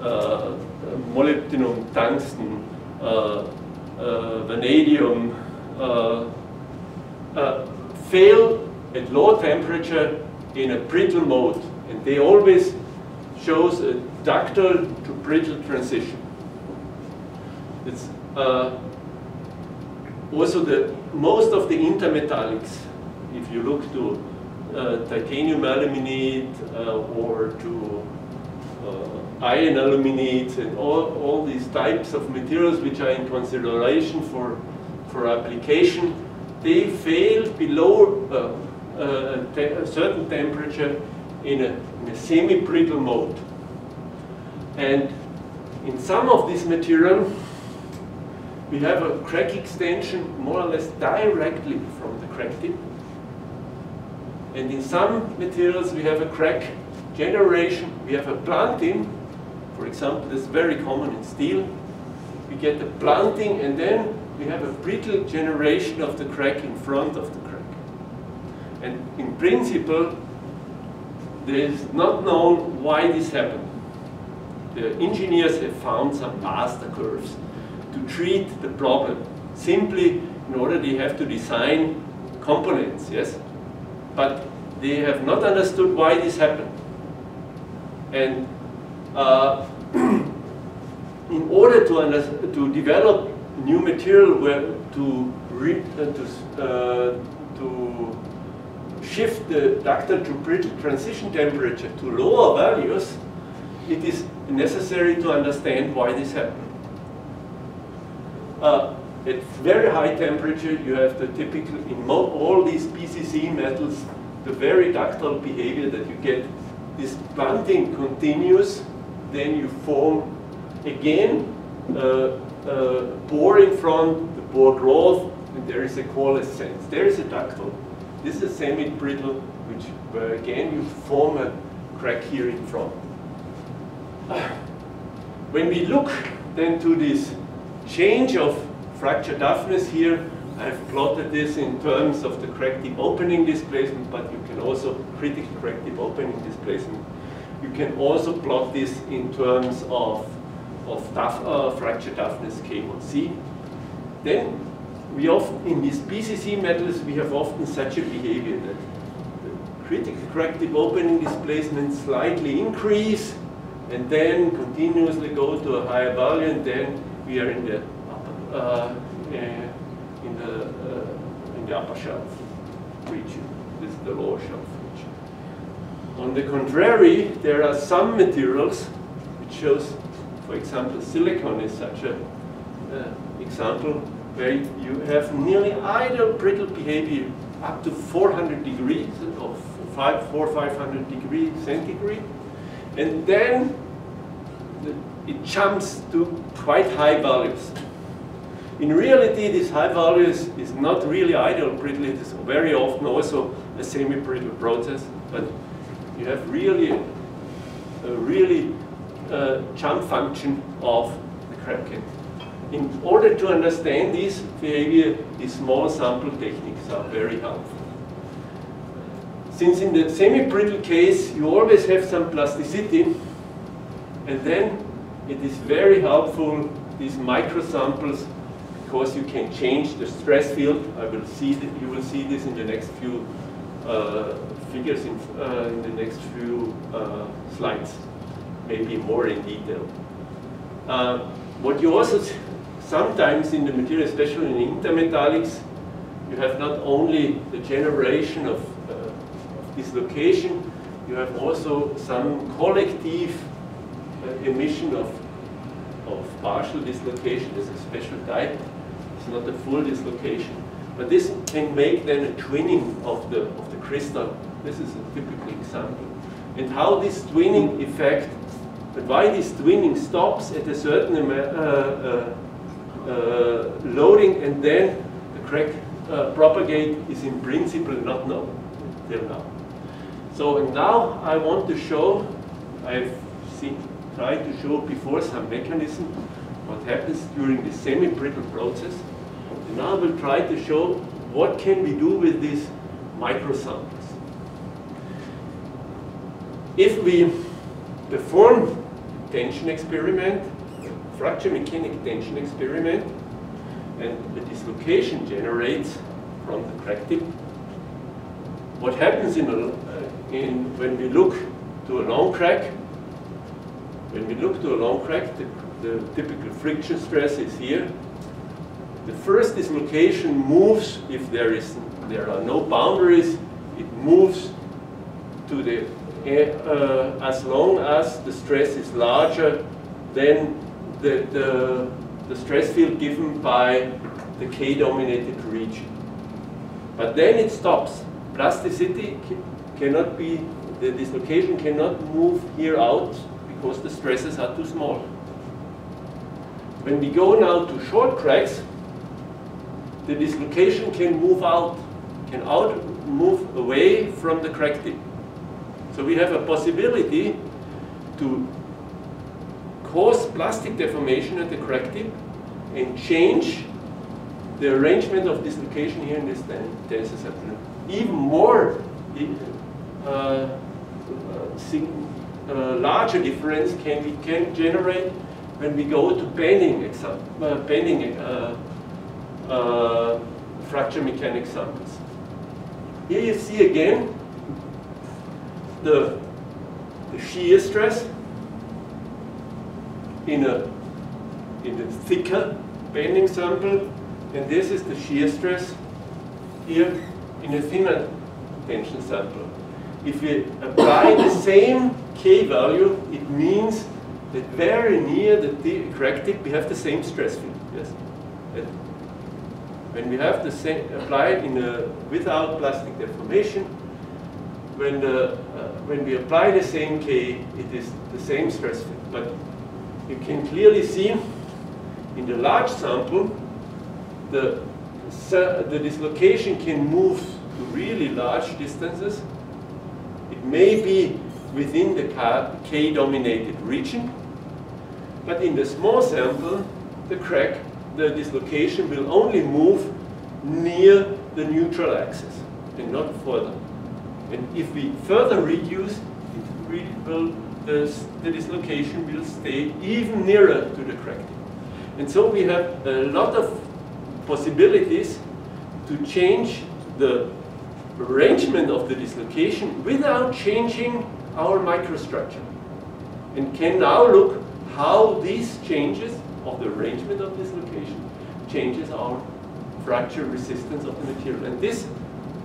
uh, molybdenum, tungsten, uh, uh, vanadium, uh, fail at low temperature in a brittle mode. And they always shows a ductile to brittle transition. It's uh, also the most of the intermetallics, if you look to uh, titanium aluminide uh, or to uh, iron aluminides and all, all these types of materials which are in consideration for, for application, they fail below uh, uh, a certain temperature in a, in a semi-brittle mode. And in some of this material, we have a crack extension more or less directly from the crack tip. And in some materials, we have a crack generation. We have a blunting, for example, that's very common in steel. We get a blunting, and then we have a brittle generation of the crack in front of the crack. And in principle, there is not known why this happened. The engineers have found some master curves to treat the problem. Simply in order they have to design components, yes? But they have not understood why this happened. And uh, in order to, to develop new material to, uh, to, uh, to shift the ductile to brittle transition temperature to lower values, it is necessary to understand why this happened. Uh, at very high temperature, you have the typical, in all these BCC metals, the very ductile behavior that you get. This blunting continues, then you form again uh, uh, pore in front, the pore growth, and there is a coalescence. There is a ductile. This is a semi-brittle, which where again you form a crack here in front. When we look then to this change of fracture toughness here, I've plotted this in terms of the crack tip opening displacement, but you can also critical crack tip opening displacement. You can also plot this in terms of of tough, uh, fracture toughness K1C. Then we often, in these BCC metals, we have often such a behavior that the critical tip opening displacement slightly increase and then continuously go to a higher value and then we are in the upper, uh, in the uh, in the upper shelf region. This is the lower shelf region. On the contrary, there are some materials which shows, for example, silicon is such an uh, example where you have nearly ideal brittle behavior up to 400 degrees of five, four, 500 degrees centigrade. And then it jumps to quite high values. In reality, this high values is not really ideal brittle. It is very often also a semi-brittle process, but you have really a really uh, jump function of the Krepken. In order to understand this behavior, these small sample techniques are very helpful. Since in the semi-brittle case, you always have some plasticity, and then it is very helpful, these micro samples because you can change the stress field. I will see that you will see this in the next few uh, figures in, uh, in, the next few uh, slides, maybe more in detail. Uh, what you also sometimes in the material, especially in intermetallics, you have not only the generation of, uh, of dislocation, you have also some collective uh, emission of, of partial dislocation as a special type It's not a full dislocation. But this can make then a twinning of the, of the crystal. This is a typical example. And how this twinning effect, but why this twinning stops at a certain uh, uh, loading and then the crack uh, propagate is in principle not known till now. So now I want to show, I've seen, tried to show before some mechanism what happens during the semi-brittle process. Now we'll try to show what can we do with these microsamples. If we perform tension experiment, fracture mechanic tension experiment, and the dislocation generates from the crack tip, what happens in, a, uh, in when we look to a long crack, when we look to a long crack, the, the typical friction stress is here, the first dislocation moves, if there, is, there are no boundaries, it moves to the, uh, as long as the stress is larger than the, the, the stress field given by the K-dominated region. But then it stops. Plasticity cannot be, the dislocation cannot move here out because the stresses are too small. When we go now to short cracks, the dislocation can move out, can out move away from the crack tip. So we have a possibility to cause plastic deformation at the crack tip and change the arrangement of dislocation here in this tensor septum. Even more uh, uh, uh, larger difference can we can generate when we go to bending example, uh, bending uh, uh, fracture mechanics samples. Here you see again the, the shear stress in a in a thicker bending sample, and this is the shear stress here in a thinner tension sample. If we apply the same K value, it means that very near the crack tip we have the same stress field. Yes. And When we have the same applied in a, without plastic deformation, when, the, uh, when we apply the same K, it is the same stress field. But you can clearly see in the large sample, the, the dislocation can move to really large distances. It may be within the K-dominated region, but in the small sample, the crack the dislocation will only move near the neutral axis and not further. And if we further reduce, it will, the, the dislocation will stay even nearer to the crack tip. And so we have a lot of possibilities to change the arrangement of the dislocation without changing our microstructure. And can now look how these changes of the arrangement of dislocation changes our fracture resistance of the material. And this,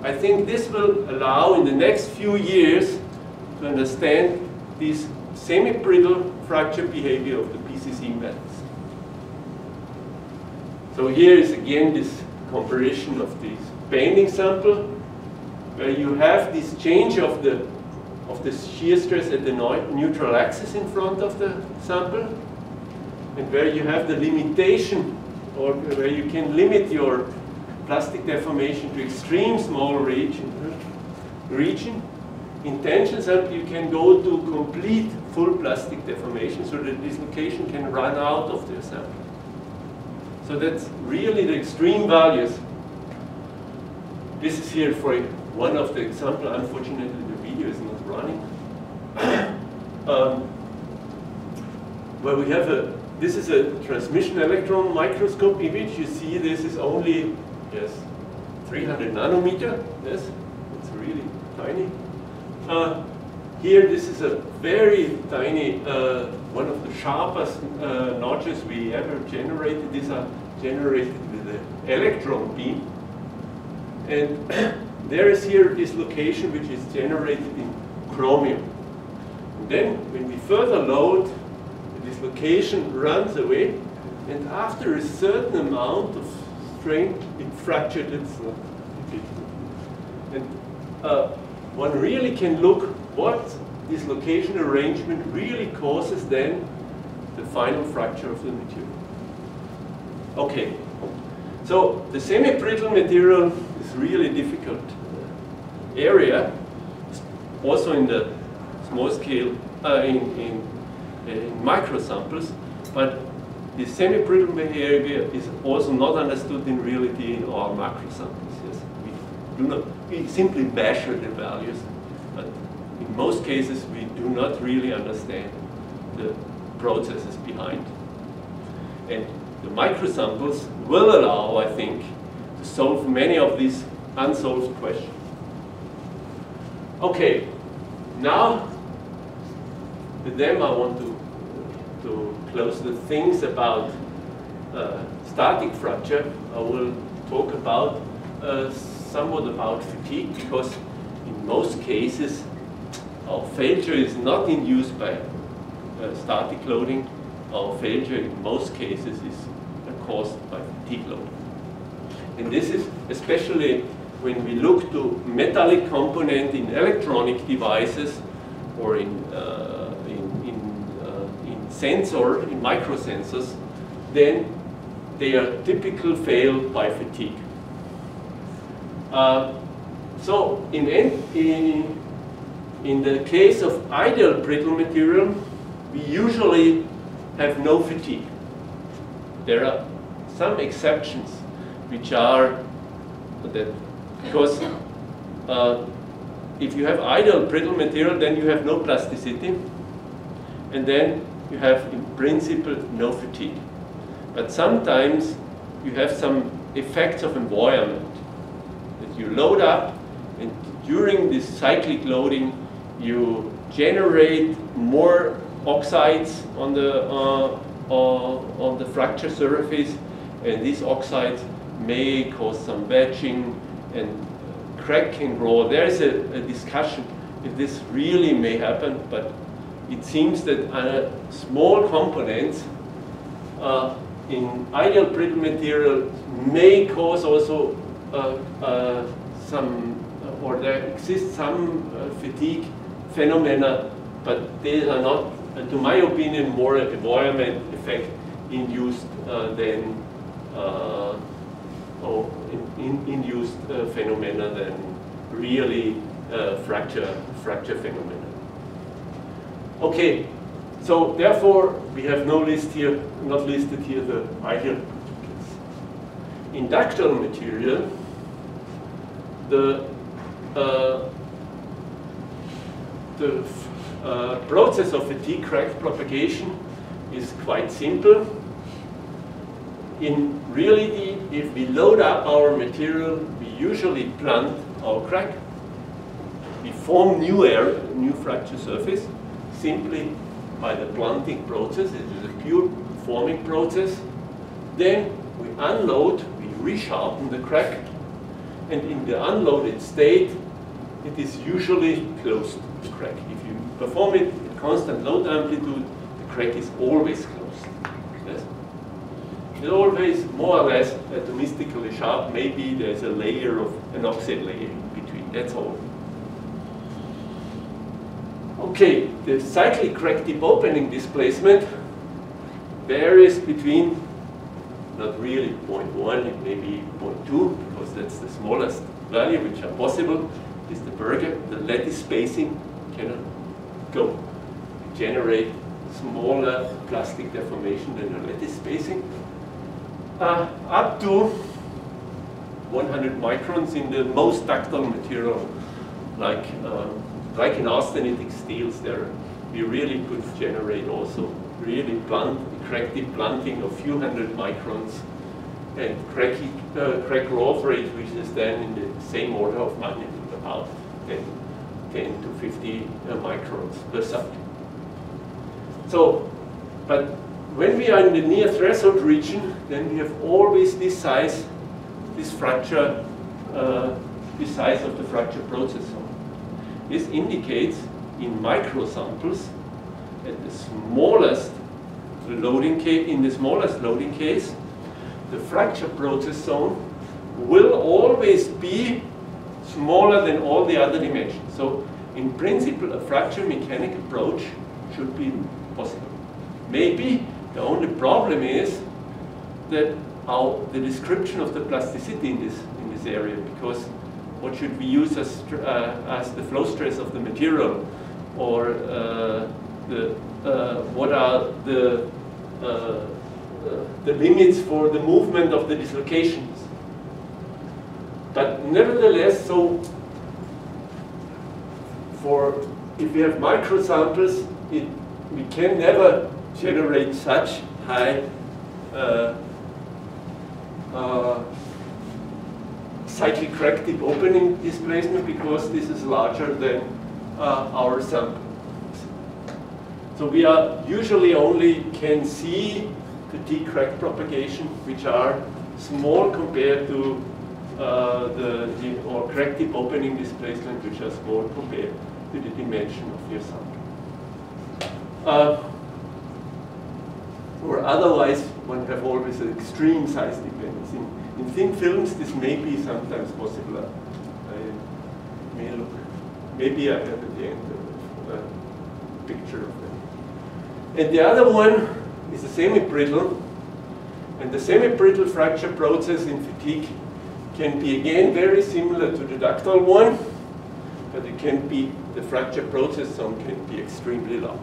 I think this will allow in the next few years to understand this semi-brittle fracture behavior of the BCC metals. So here is again this comparison of this bending sample where you have this change of the of the shear stress at the neutral axis in front of the sample and where you have the limitation or where you can limit your plastic deformation to extreme small region. region. In tension you can go to complete full plastic deformation so that dislocation can run out of the sample. So that's really the extreme values. This is here for one of the example. Unfortunately, the video is not running. um, where we have a, this is a transmission electron microscope image. You see this is only, yes, 300 nanometer. Yes, it's really tiny. Uh, here, this is a very tiny, uh, one of the sharpest uh, notches we ever generated. These are generated with an electron beam. And there is here dislocation which is generated in chromium. And then when we further load, dislocation runs away, and after a certain amount of strain, it fractured itself. And uh, one really can look what dislocation arrangement really causes then the final fracture of the material. Okay, so the semi-brittle material is really difficult area, also in the small scale, uh, in, in, in micro samples, but the semi-brittle behavior is also not understood in reality in our macro samples. Yes, we do not we simply measure the values, but in most cases we do not really understand the processes behind. And the microsamples will allow, I think, to solve many of these unsolved questions. Okay, now with them I want to, to close the things about uh, static fracture. I will talk about uh, somewhat about fatigue because in most cases our failure is not induced by uh, static loading. Our failure in most cases is caused by fatigue loading. And this is especially when we look to metallic component in electronic devices or in, uh, in, in, uh, in sensor, in microsensors, then they are typical failed by fatigue. Uh, so in, in, in the case of ideal brittle material, we usually have no fatigue. There are some exceptions which are that because uh, if you have ideal brittle material then you have no plasticity and then you have in principle no fatigue but sometimes you have some effects of environment you load up and during this cyclic loading you generate more oxides on the uh, uh, on the fracture surface and these oxides may cause some wedging and crack can grow. There is a, a, discussion if this really may happen, but it seems that uh, small components uh, in ideal brittle material may cause also some, or there exists some uh, fatigue phenomena, but these are not, to my opinion, more environment effect induced uh, than uh, or in, in induced uh, phenomena than really uh, fracture, fracture phenomena. Okay, so therefore we have no list here, not listed here the ideal in ductile material, the uh, the uh, process of fatigue crack propagation is quite simple in reality, if we load up our material, we usually plant our crack. we form new air, new fracture surface, simply by the blunting process. It is a pure forming process. Then we unload, we resharpen the crack, and in the unloaded state, it is usually closed, the crack. If you perform it at constant load amplitude, the crack is always closed. Yes? It's always more or less atomistically sharp. Maybe there's a layer of an oxide layer in between, that's all. Okay, the cyclic crack tip opening displacement varies between not really 0.1, maybe 0.2, because that's the smallest value which are possible, is the Berger. The lattice spacing cannot go generate smaller plastic deformation than the lattice spacing. Uh, up to 100 microns in the most ductile material, like um, like in austenitic steels, there we really could generate also really blunt, tip blunting of few hundred microns and cracky, uh, crack growth rate, which is then in the same order of magnitude, about 10, 10 to 50 uh, microns per second. So, but when we are in the near threshold region, then we have always this size, this fracture, uh, this size of the fracture process zone. This indicates in microsamples at the smallest loading case, in the smallest loading case, the fracture process zone will always be smaller than all the other dimensions. So in principle, a fracture mechanic approach should be possible. Maybe the only problem is that how the description of the plasticity in this, in this area, because what should we use as, uh, as the flow stress of the material, or uh, the, uh, what are the, uh, uh, the limits for the movement of the dislocations. But nevertheless, so for if we have microsamples, it, we can never generate such high uh, uh, cyclic opening displacement because this is larger than uh, our sample. So we are usually only can see the T-crack propagation, which are small compared to uh, the, the, or crack tip opening displacement, which are small compared to the dimension of your sample. Uh, or otherwise, one have always an extreme size dependence. In, in thin films, this may be sometimes possible. I may look, maybe I have at the end a picture of. And the other one is a semi-brittle. And the semi-brittle fracture process in fatigue can be again very similar to the ductile one, but it can be, the fracture process zone can be extremely large.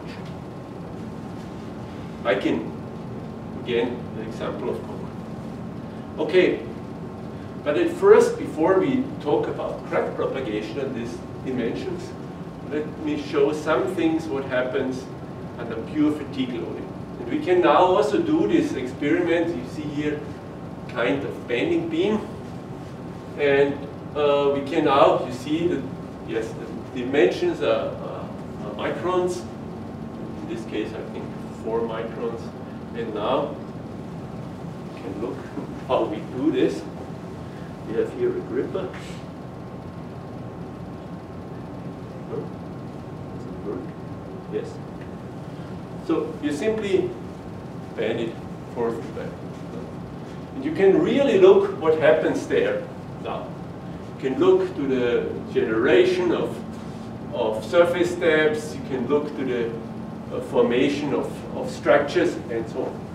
I can, again, an example of coke. Okay, but at first, before we talk about crack propagation and these dimensions, let me show some things what happens under pure fatigue loading. And we can now also do this experiment. You see here kind of bending beam. And uh, we can now, you see that, yes, the dimensions are, are, microns. In this case, I think four microns. And now, you can look how we do this. We have here a gripper. Yes. So you simply bend it forth back. And you can really look what happens there now. You can look to the generation of, of surface steps, you can look to the uh, formation of, of structures and so on.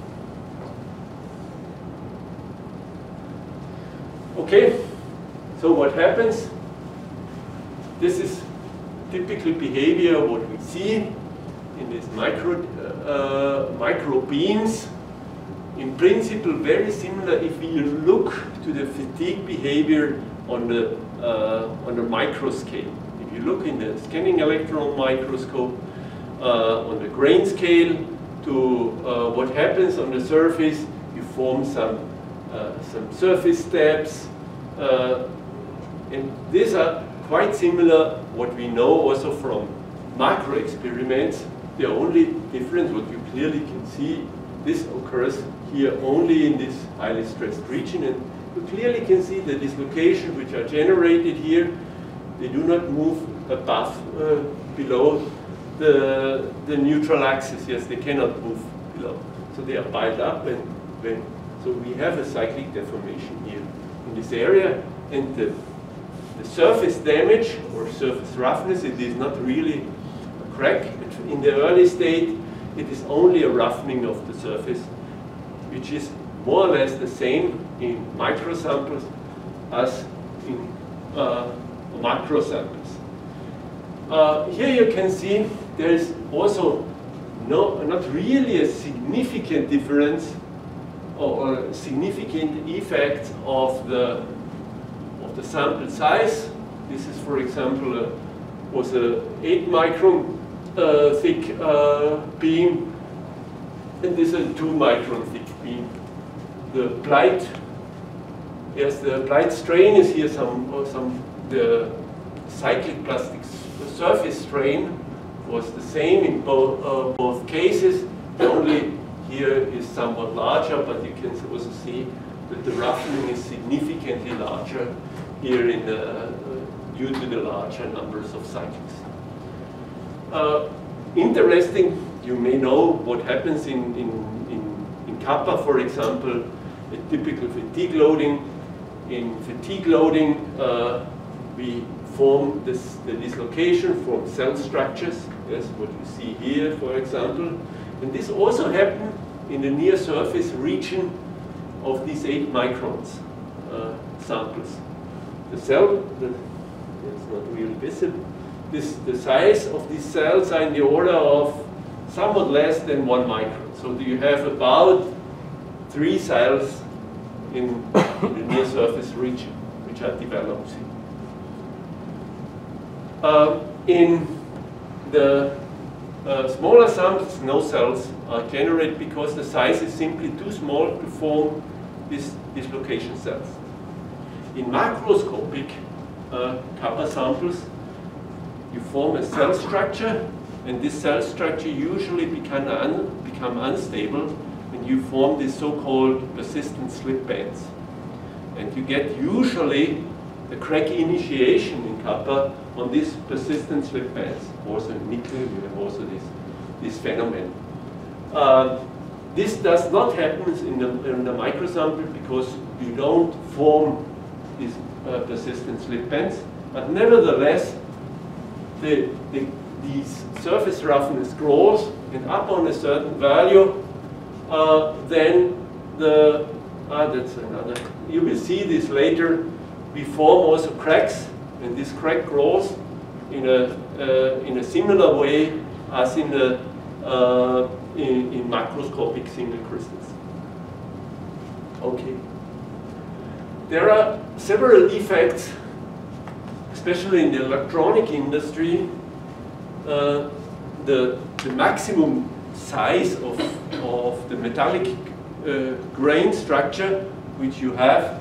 Okay, so what happens? This is typical behavior, what we see in these micro, uh, micro beams. In principle, very similar if we look to the fatigue behavior on the, uh, on the micro scale. If you look in the scanning electron microscope, uh, on the grain scale, to uh, what happens on the surface, you form some, uh, some surface steps, uh, and these are quite similar what we know also from macro experiments. The only difference, what you clearly can see, this occurs here only in this highly stressed region. And you clearly can see the dislocations which are generated here, they do not move above, uh, below the, the neutral axis. Yes, they cannot move below. So they are piled up and when, so we have a cyclic deformation here in this area and the, the surface damage or surface roughness, it is not really crack. In the early state, it is only a roughening of the surface, which is more or less the same in micro samples as in uh, macro samples. Uh, here you can see there is also no, not really a significant difference or, or significant effect of the of the sample size. This is, for example, a, was a 8 micron thick uh, beam, and this is a 2 micron thick beam. The Pleit, yes, the Pleit strain is here some some the cyclic plastic surface strain was the same in both, uh, both cases. The only here is somewhat larger, but you can also see that the roughening is significantly larger here in the, uh, due to the larger numbers of cycles. Uh, interesting, you may know what happens in, in, in, in copper, for example, a typical fatigue loading. In fatigue loading, uh, we form this, the dislocation from cell structures Yes, what you see here, for example. And this also happened in the near surface region of these 8 microns uh, samples. The cell, the, it's not really visible, this, the size of these cells are in the order of somewhat less than 1 micron. So do you have about 3 cells in, in the near surface region, which are developed. Uh, in the uh, smaller samples, no cells, are generated because the size is simply too small to form these dislocation cells. In macroscopic uh, copper samples, you form a cell structure, and this cell structure usually become, un become unstable and you form these so-called persistent slip bands. And you get usually the crack initiation in copper on these persistent slip bands. Also in nickel, you have also this, this phenomenon. Uh, this does not happen in the, in the microsample because you don't form these uh, persistent slip bands, but nevertheless, the, the, these surface roughness grows, and up on a certain value, uh, then the, ah, that's another, you will see this later, we form also cracks and this crack grows in a, uh, in a similar way as in, the, uh, in, in macroscopic single crystals. Okay. There are several effects, especially in the electronic industry. Uh, the, the maximum size of, of the metallic uh, grain structure which you have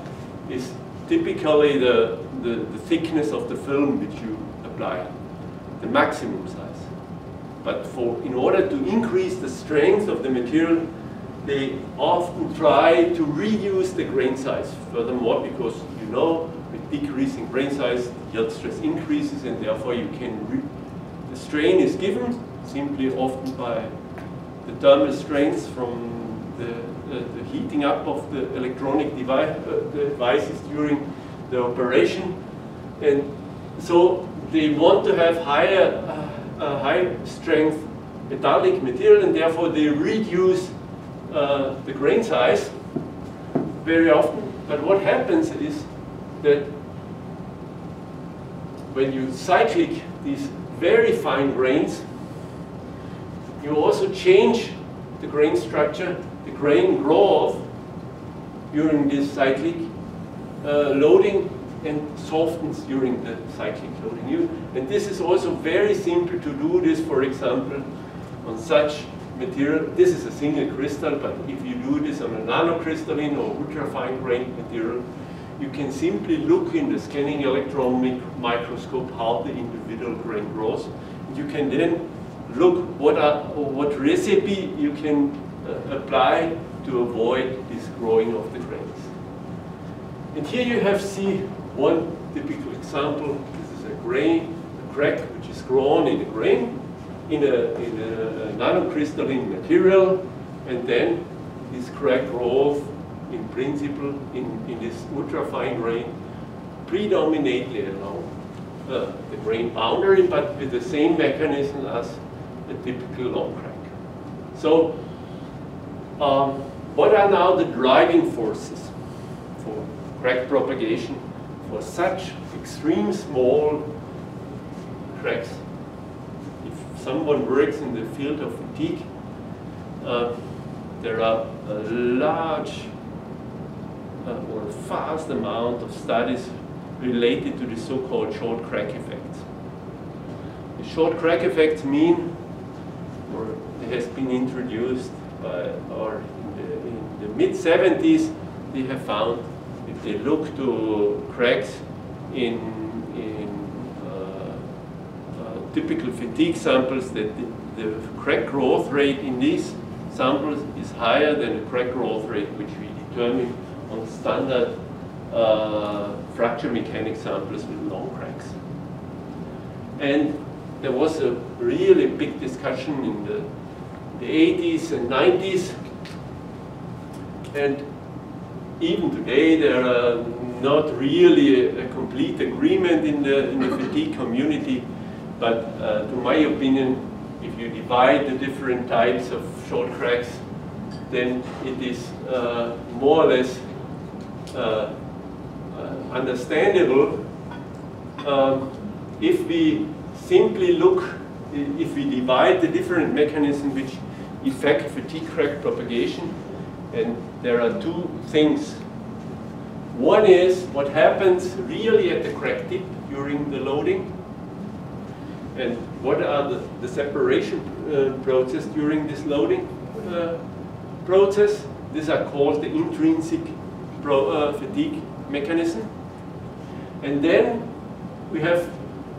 is typically the, the, the, thickness of the film which you apply, the maximum size. But for, in order to increase the strength of the material, they often try to reduce the grain size furthermore because you know with decreasing grain size yield stress increases and therefore you can the strain is given simply often by the thermal strains from the the, the heating up of the electronic device, uh, devices during the operation. And so they want to have higher, uh, high strength metallic material and therefore they reduce uh, the grain size very often. But what happens is that when you cyclic these very fine grains, you also change the grain structure the grain growth during this cyclic uh, loading and softens during the cyclic loading. You, and this is also very simple to do this, for example, on such material. This is a single crystal, but if you do this on a nanocrystalline or ultra-fine grained material, you can simply look in the scanning electron mic microscope how the individual grain grows. You can then look what are what recipe you can uh, apply to avoid this growing of the grains. And here you have see one typical example. This is a grain, a crack which is grown in a grain in a, in a nanocrystalline material, and then this crack grows principle in, in this ultrafine grain predominantly along uh, the grain boundary, but with the same mechanism as a typical long crack. So, um, what are now the driving forces for crack propagation for such extreme small cracks? If someone works in the field of fatigue, uh, there are large uh, or a vast amount of studies related to the so-called short crack effects. The short crack effects mean, or it has been introduced by, or in the, the mid-70s, they have found if they look to cracks in, in uh, uh, typical fatigue samples that the, the crack growth rate in these samples is higher than the crack growth rate which we determine on standard uh, fracture mechanics samples with long cracks. And there was a really big discussion in the, the 80s and 90s. And even today, there are not really a, a complete agreement in the, in the fatigue community. But uh, to my opinion, if you divide the different types of short cracks, then it is uh, more or less uh, uh, understandable um, if we simply look, if we divide the different mechanisms which affect fatigue crack propagation, and there are two things. One is what happens really at the crack tip during the loading, and what are the, the separation uh, process during this loading uh, process. These are called the intrinsic uh, fatigue mechanism. And then we have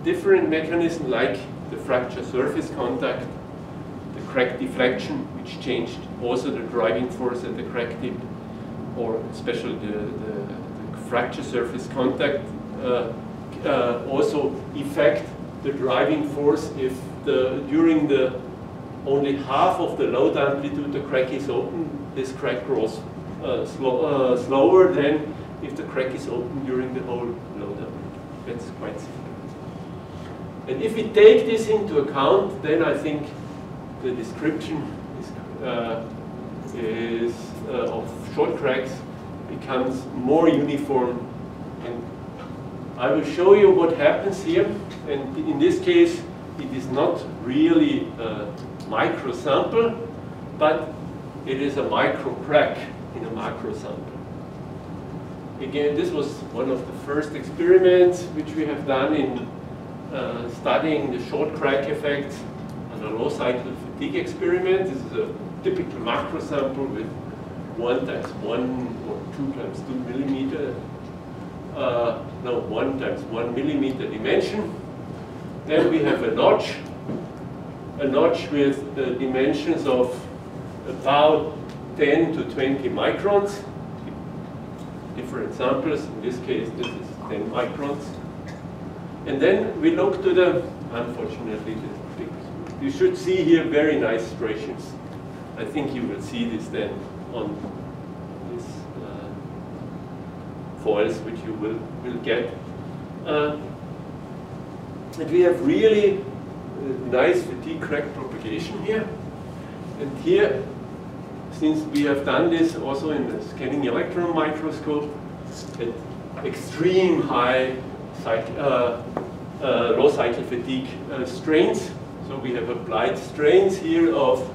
different mechanisms like the fracture surface contact, the crack deflection, which changed also the driving force at the crack tip, or especially the, the, the fracture surface contact uh, uh, also affect the driving force if the during the only half of the load amplitude the crack is open, this crack grows uh, slow, uh, slower than if the crack is open during the whole amplitude. That's quite simple. And if we take this into account, then I think the description is, uh, is uh, of short cracks becomes more uniform. And I will show you what happens here. And in this case, it is not really a micro sample, but it is a micro crack in a macro sample. Again, this was one of the first experiments which we have done in uh, studying the short crack effect on a low cycle fatigue experiment. This is a typical macro sample with one times one or two times two millimeter, uh, no, one times one millimeter dimension. Then we have a notch, a notch with the dimensions of about 10 to 20 microns. Different samples, in this case this is 10 microns. And then we look to the, unfortunately, the, you should see here very nice striations. I think you will see this then on these uh, foils which you will, will get. Uh, and we have really uh, nice fatigue crack propagation here. And here since we have done this also in the scanning electron microscope at extreme high cycle, uh, uh, low cycle fatigue uh, strains. So we have applied strains here of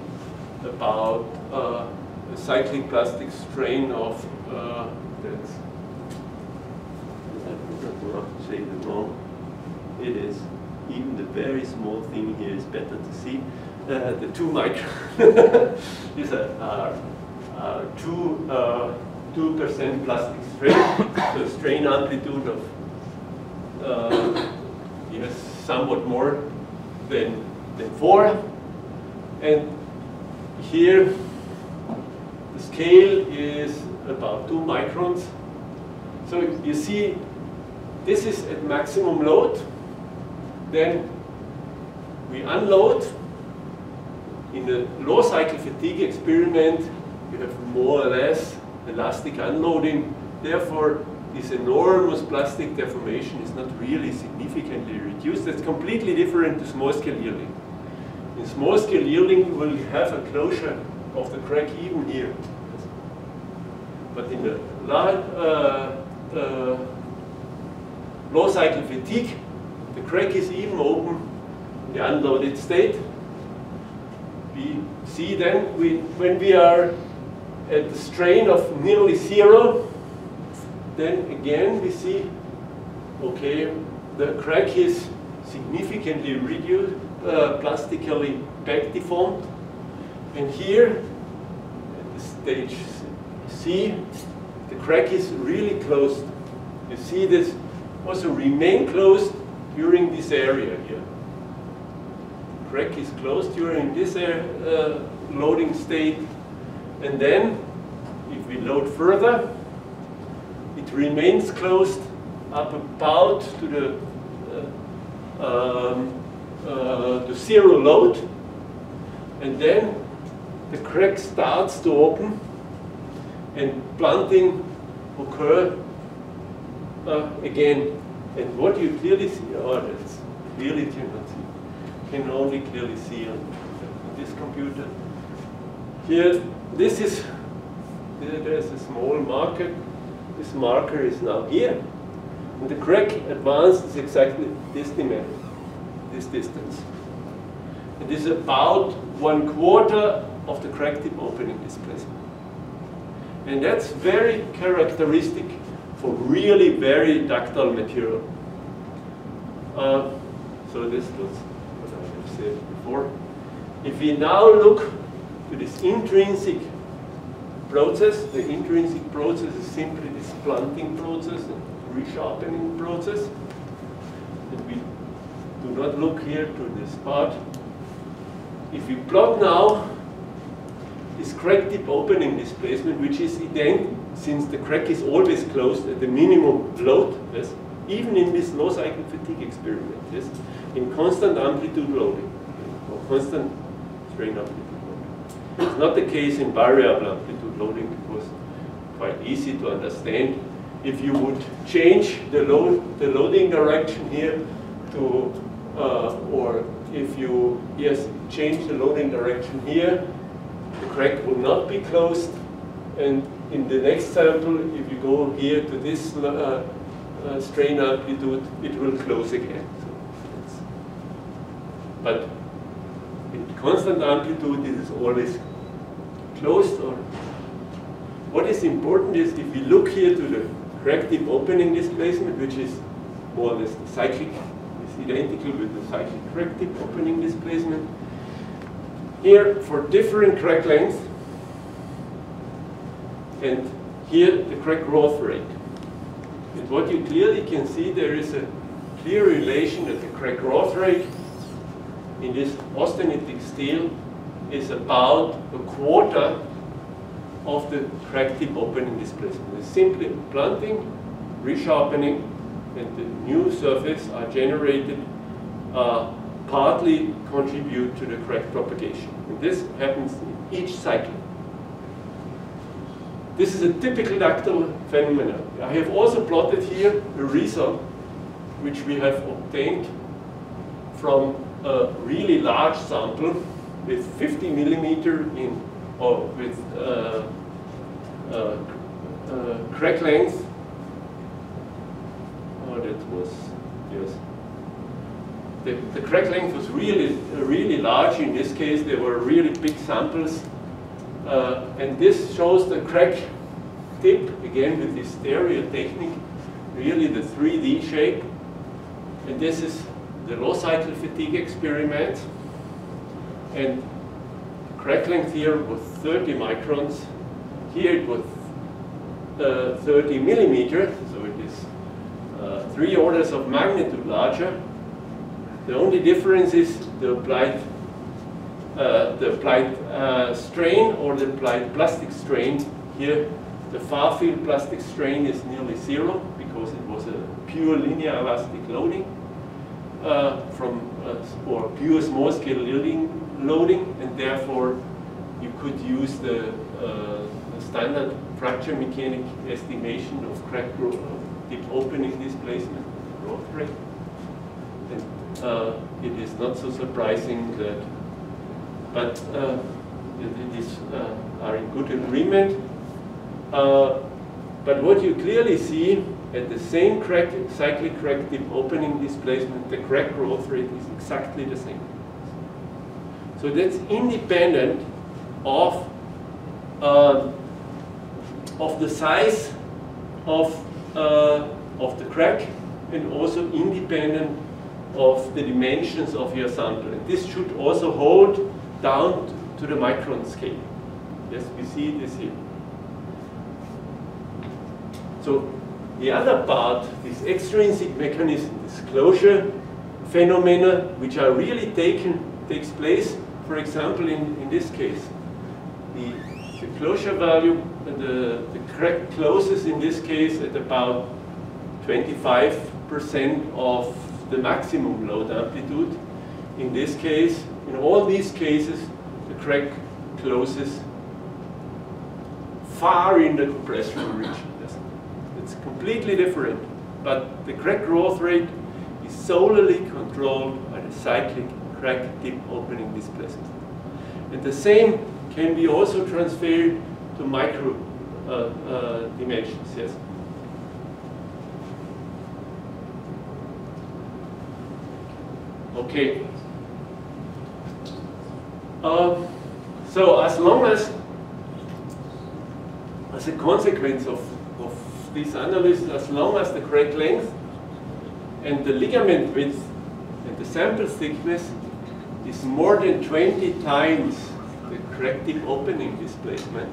about uh, a cyclic plastic strain of uh, that's say it wrong. It is even the very small thing here is better to see. Uh, the two micro these are, are, are two uh, 2% plastic strain, so strain amplitude of uh, yes, somewhat more than, than 4. And here the scale is about 2 microns. So you see this is at maximum load. Then we unload. In the low cycle fatigue experiment, you have more or less elastic unloading. Therefore, this enormous plastic deformation is not really significantly reduced. That's completely different to small scale yielding. In small scale yielding, you will have a closure of the crack even here. But in the large, uh, uh, low cycle fatigue, the crack is even open in the unloaded state. We see then, we, when we are at the strain of nearly zero, then again we see, okay, the crack is significantly reduced, uh, plastically back deformed. And here, at the stage C, the crack is really closed. You see this also remain closed during this area. Crack is closed during this uh, loading state. And then, if we load further, it remains closed up about to the, uh, um, uh, the zero load. And then the crack starts to open and blunting occur uh, again. And what you clearly see, oh, that's clearly cannot see, can only clearly see on, this computer. Here, this is, there's a small marker. This marker is now here. And the crack advanced is exactly this dimension, this distance. It is about one quarter of the crack tip opening displacement. And that's very characteristic for really very ductile material. Uh, so this was said before. If we now look to this intrinsic process, the intrinsic process is simply this blunting process and resharpening process. And we do not look here to this part. If we plot now this crack tip opening displacement, which is identical since the crack is always closed at the minimum load, yes, even in this low cycle fatigue experiment, yes, in constant amplitude loading, constant strain amplitude loading. It's not the case in variable amplitude loading. because quite easy to understand. If you would change the load, the loading direction here to, uh, or if you yes change the loading direction here, the crack will not be closed, and in the next sample, if you go here to this uh, uh, strain amplitude, it will close again. So but constant amplitude, this is always closed. Or what is important is if we look here to the crack tip opening displacement, which is more or less the cyclic, is identical with the cyclic crack tip opening displacement. Here, for different crack lengths, and here the crack growth rate. And what you clearly can see, there is a clear relation that the crack growth rate in this austenitic steel is about a quarter of the crack tip opening displacement. It's simply blunting, resharpening, and the new surface are generated uh, partly contribute to the crack propagation. And this happens in each cycle. This is a typical ductile phenomenon. I have also plotted here a result which we have obtained from a really large sample with 50 millimeter in, or with uh, uh, uh, crack length. Oh, that was, yes. The, the crack length was really, really large. In this case, there were really big samples uh, and this shows the crack tip, again with this stereo technique, really the 3D shape. And this is the low cycle fatigue experiment. And crack length here was 30 microns. Here it was uh, 30 millimeters, so it is uh, three orders of magnitude larger. The only difference is the applied uh, the applied uh, strain or the applied plastic strain. Here, the far field plastic strain is nearly zero because it was a pure linear elastic loading uh, from or pure small scale loading, and therefore you could use the, the standard fracture mechanic estimation of crack growth, tip opening displacement growth rate. And uh, it is not so surprising that but uh, these uh, are in good agreement. Uh, but what you clearly see at the same crack, cyclic crack tip opening displacement, the crack growth rate is exactly the same. So that's independent of, uh, of the size of, uh, of the crack and also independent of the dimensions of your sample. And this should also hold down to the micron scale. Yes, we see this here. So the other part, this extrinsic mechanism, this closure phenomena, which are really taken, takes place, for example, in, in this case, the, the closure value, the, the crack closes in this case at about 25% of the maximum load amplitude. In this case, in all these cases, the crack closes far in the compressible region. Completely different, but the crack growth rate is solely controlled by the cyclic crack tip opening displacement. And the same can be also transferred to micro uh, uh, dimensions, yes. Okay, um, so as long as, as a consequence of, of this analysis, as long as the crack length and the ligament width and the sample thickness is more than 20 times the crack tip opening displacement,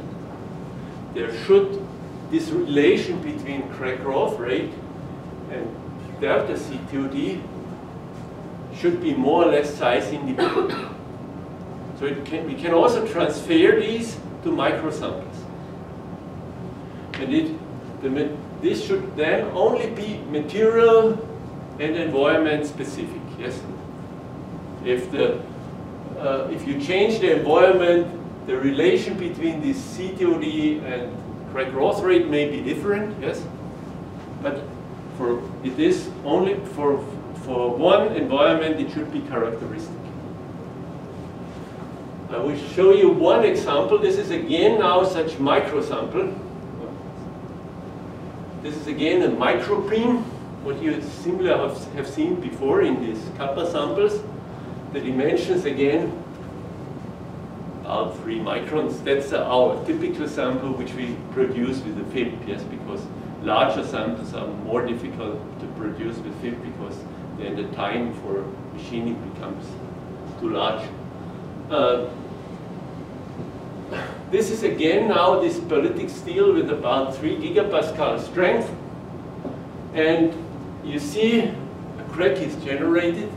there should this relation between crack growth rate and delta CTOD should be more or less size independent. So can, we can also transfer these to microsamples. And it, the, this should then only be material and environment specific, yes? If, the, uh, if you change the environment, the relation between this CTOD and crack growth rate may be different, yes? But for it is only for, for one environment, it should be characteristic. I will show you one example. This is again now such micro sample. This is again a microbeam, what you simply have, have seen before in these copper samples. The dimensions again, about three microns. That's our typical sample which we produce with the FIB, yes, because larger samples are more difficult to produce with FIB because then the time for machining becomes too large. Uh, this is again now this pearlitic steel with about 3 gigapascal strength. And you see a crack is generated,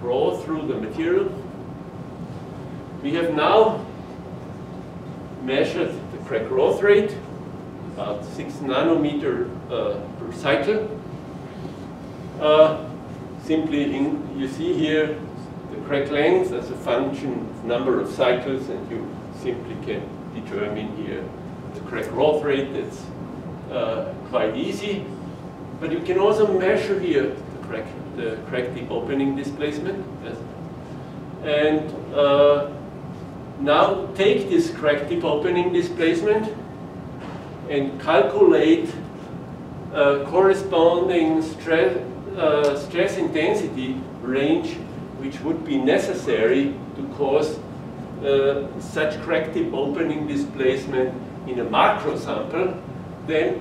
grow through the material. We have now measured the crack growth rate, about 6 nanometer uh, per cycle. Uh, simply, in, you see here the crack length as a function of number of cycles, and you simply can determine here the crack growth rate. That's uh, quite easy. But you can also measure here the crack, the crack tip opening displacement. Yes. And uh, now take this crack tip opening displacement and calculate a corresponding stress, uh, stress intensity range which would be necessary to cause uh, such crack tip opening displacement in a macro sample, then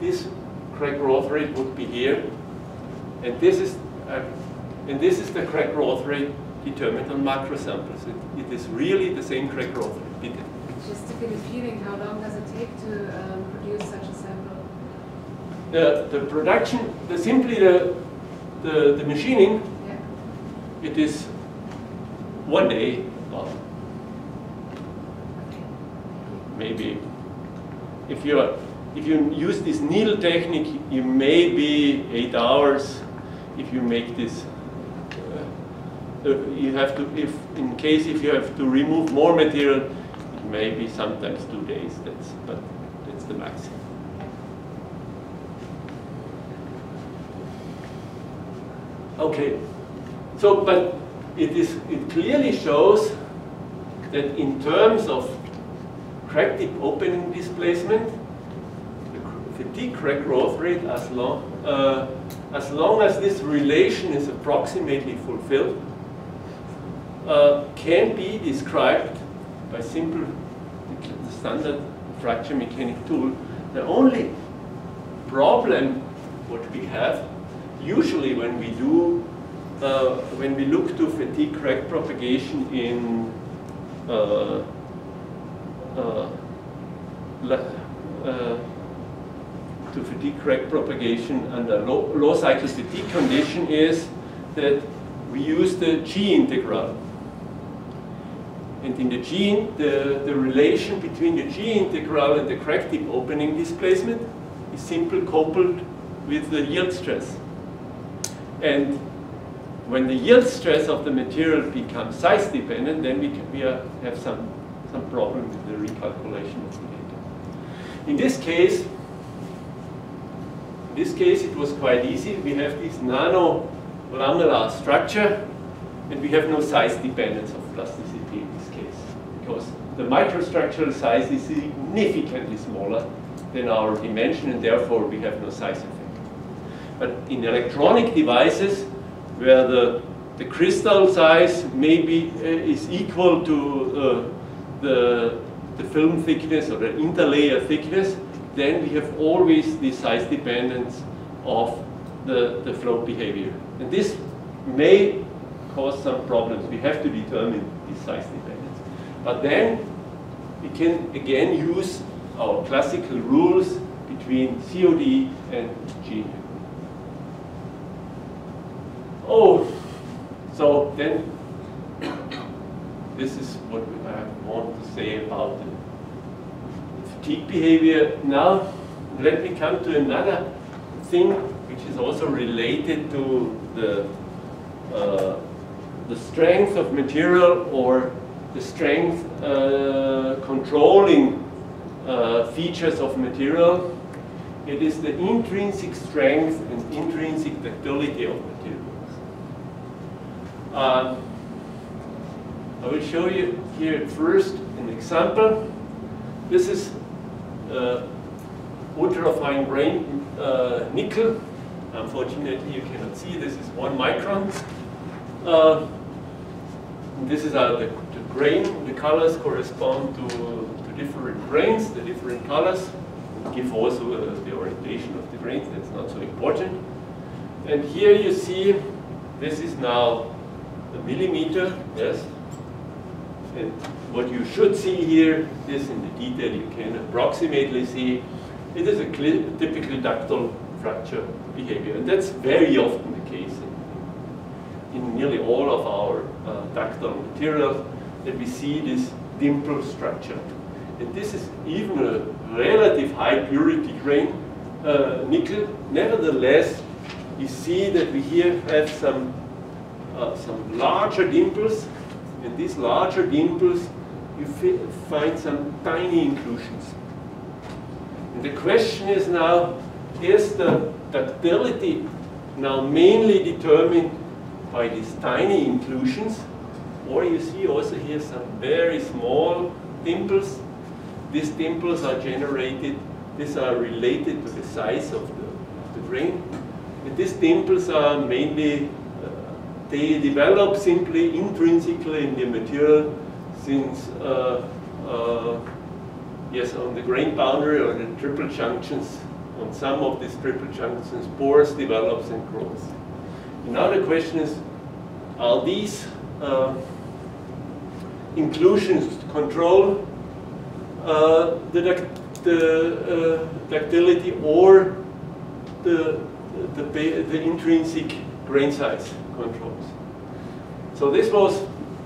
this crack growth rate would be here. And this is, uh, and this is the crack growth rate determined on macro samples. it, it is really the same crack growth rate. Just to get a feeling, how long does it take to um, produce such a sample? the, the production, the simply the, the, the machining, Yeah. it is one day maybe if you if you use this needle technique, you may be eight hours. If you make this, uh, uh, you have to, if in case if you have to remove more material, it may be sometimes two days. That's but that's the maximum. Okay, so but it is it clearly shows that in terms of crack tip opening displacement, the fatigue crack growth rate, as long, uh, as long as this relation is approximately fulfilled, uh, can be described by simple standard fracture mechanic tool. The only problem what we have usually when we do uh, when we look to fatigue crack propagation in uh, Uh, uh, to fatigue crack propagation under low, low cycle fatigue condition is that we use the J integral. And in the J, the, the relation between the J integral and the crack tip opening displacement is simply coupled with the yield stress. And when the yield stress of the material becomes size dependent, then we, can, we are, have some, some problem with the recalculation of the data. In this case, in this case it was quite easy. We have this nano lamellar structure and we have no size dependence of plasticity in this case because the microstructural size is significantly smaller than our dimension and therefore we have no size effect. But in electronic devices, where the, the crystal size maybe uh, is equal to uh, the, the film thickness or the interlayer thickness, then we have always the size dependence of the, the flow behavior. And this may cause some problems. We have to determine the size dependence. But then we can again use our classical rules between COD and J. Oh, so then this is what I want to say about the fatigue behavior. Now let me come to another thing which is also related to the uh, the strength of material or the strength uh, controlling uh, features of material. It is the intrinsic strength and intrinsic ductility of materials. Um, I will show you here first an example. This is uh, ultra-fine grain uh, nickel. Unfortunately, you cannot see. This is one micron. Uh, this is uh, the, the grain. The colors correspond to, to different grains, the different colors. Give also uh, the orientation of the grains. That's not so important. And here you see, this is now a millimeter. Yes. And what you should see here is in the detail you can approximately see. It is a typical ductile fracture behavior, and that's very often the case in, in nearly all of our uh, ductile materials that we see this dimple structure. And this is even a relative high purity grain uh, nickel. Nevertheless, you see that we here have some uh, some larger dimples, and these larger dimples you find some tiny inclusions. And the question is now, is the ductility now mainly determined by these tiny inclusions, or you see also here some very small dimples. These dimples are generated, these are related to the size of the, of the grain. And these dimples are mainly, they develop simply intrinsically in the material since uh, uh, yes, on the grain boundary or the triple junctions, on some of these triple junctions, pores develops and grows. Now the question is, are these uh, inclusions control uh, the uh, ductility or the, the, the intrinsic grain size controls. So this was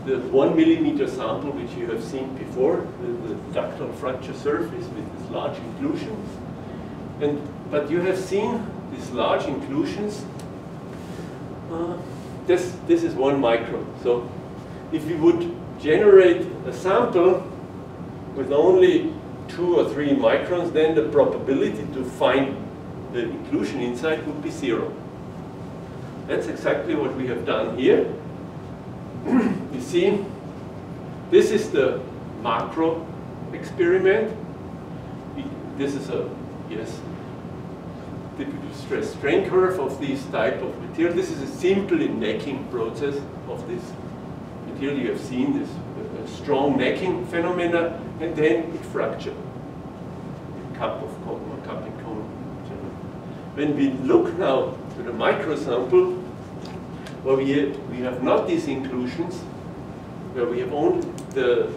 the one millimeter sample which you have seen before, the, the ductile fracture surface with these large inclusions. And, but you have seen these large inclusions. Uh, this, this is one micron. So if we would generate a sample with only two or three microns, then the probability to find the inclusion inside would be zero. That's exactly what we have done here. you see, this is the macro experiment. This is a, yes, typical stress strain curve of this type of material. This is a simple necking process of this material. You have seen this strong necking phenomena, and then it fractured. Cup of cone, cup and cone. When we look now the micro sample, where we, we have not these inclusions, where we have only the,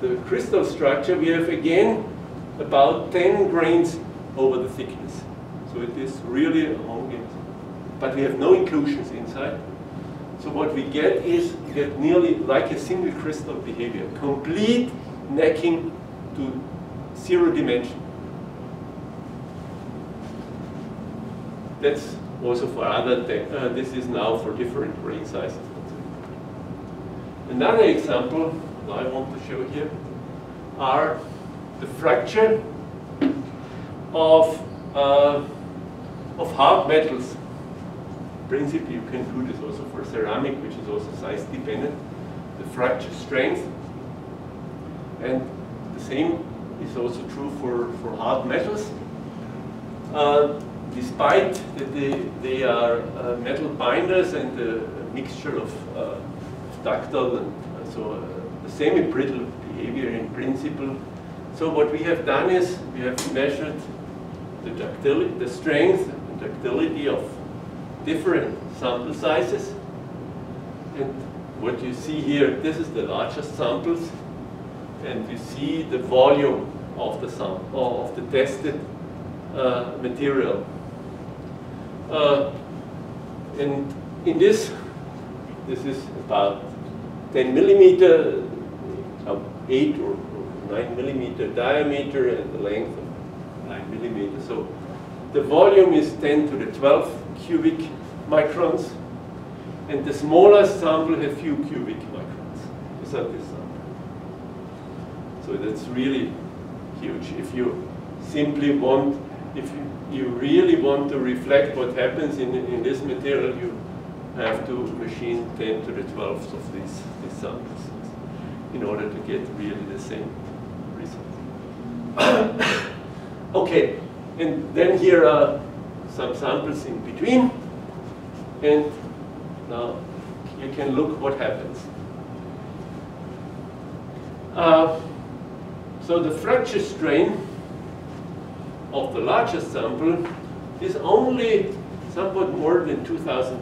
the crystal structure, we have again about 10 grains over the thickness. So it is really homogeneous. But we have no inclusions inside. So what we get is we get nearly like a single crystal behavior, complete necking to zero dimension. That's also for other, uh, this is now for different grain sizes. Another example I want to show here are the fracture of, uh, of hard metals. Principally, you can do this also for ceramic, which is also size dependent. The fracture strength. And the same is also true for, for hard metals. Uh, despite that they, they are uh, metal binders and a mixture of uh, ductile and uh, so uh, semi-brittle behavior in principle. So what we have done is we have measured the ductility, the strength and ductility of different sample sizes. And what you see here, this is the largest samples, and you see the volume of the sample of the tested uh, material. Uh, and in this, this is about 10 millimeter, uh, 8 or 9 millimeter diameter and the length of 9 millimeter. So the volume is 10 to the 12 cubic microns, and the smallest sample has few cubic microns. Is that this sample? So that's really huge. If you simply want, if you you really want to reflect what happens in, in this material, you have to machine 10 to the 12th of these, these samples in order to get really the same result. okay, and then here are some samples in between, and now you can look what happens. Uh, so the fracture strain of the largest sample is only somewhat more than 2000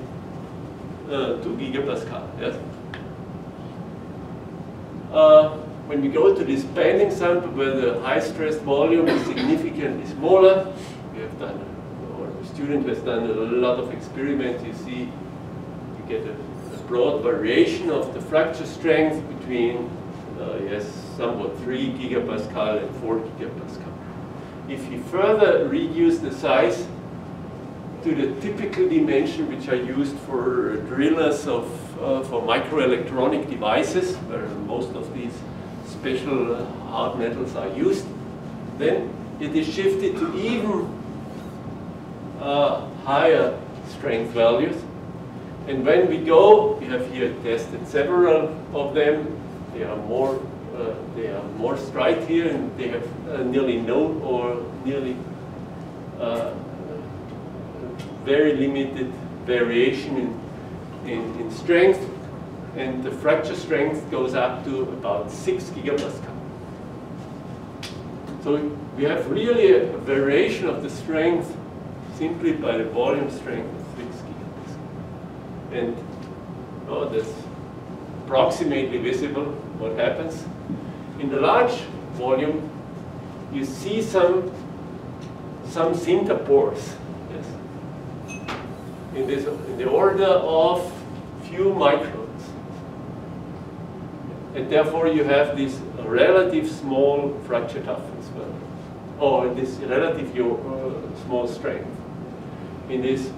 uh, 2 gigapascal. Yes. Uh, when we go to this banding sample where the high stress volume is significantly smaller, we have done, or the student has done a lot of experiments, you see you get a, a broad variation of the fracture strength between, uh, yes, somewhat 3 gigapascal and 4 gigapascal if you further reduce the size to the typical dimension which are used for drillers of uh, for microelectronic devices, where most of these special hard metals are used, then it is shifted to even uh, higher strength values. And when we go, we have here tested several of them. They are more uh, they are more straight here and they have uh, nearly no or nearly uh, very limited variation in, in, in, strength and the fracture strength goes up to about 6 gigapascal. So we have really a variation of the strength simply by the volume strength of 6 gigapascal. And oh, that's approximately visible what happens in the large volume, you see some some sinter pores. Yes. in, this, in the order of few microns. And therefore you have this relative small fracture toughness, well, or this relative uh, small strength. In this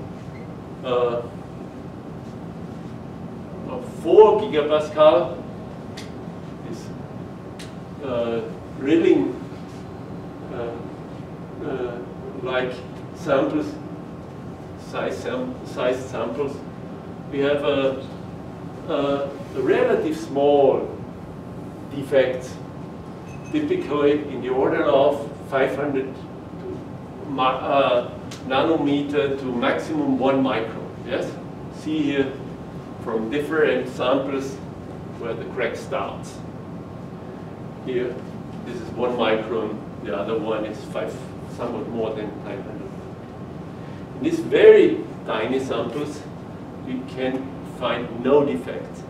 uh, 4 gigapascal, uh, drilling uh, uh, like samples, size, sam size samples, we have a, a, small defects, typically in the order of 500 uh, nanometer to maximum one micron. Yes, see here from different samples where the crack starts. Here, this is one micron. The other one is five, somewhat more than 900. In these very tiny samples, we can find no defects.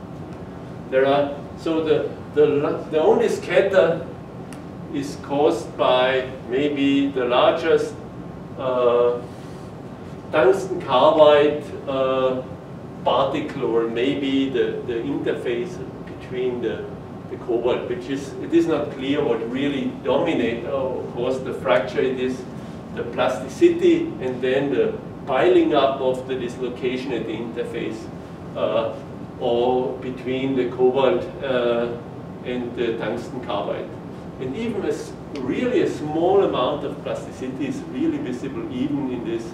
There are so the the the only scatter is caused by maybe the largest uh, tungsten carbide uh, particle or maybe the, the interface between the, the cobalt, which is, it is not clear what really dominate of course, the fracture. It is the plasticity and then the piling up of the dislocation at the interface uh, or between the cobalt uh, and the tungsten carbide. And even a, really a small amount of plasticity is really visible even in this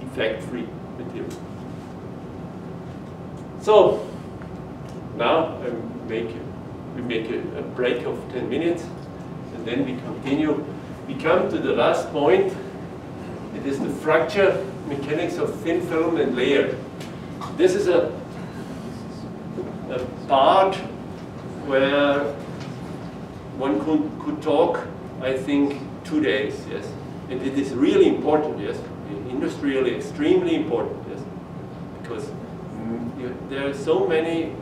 defect-free material. So now I make, we make a, a break of 10 minutes and then we continue. We come to the last point. It is the fracture mechanics of thin film and layer. This is a, a part where one could, could talk, I think, two days, yes. And it is really important, yes. Industrially extremely important, yes. Because mm, you, there are so many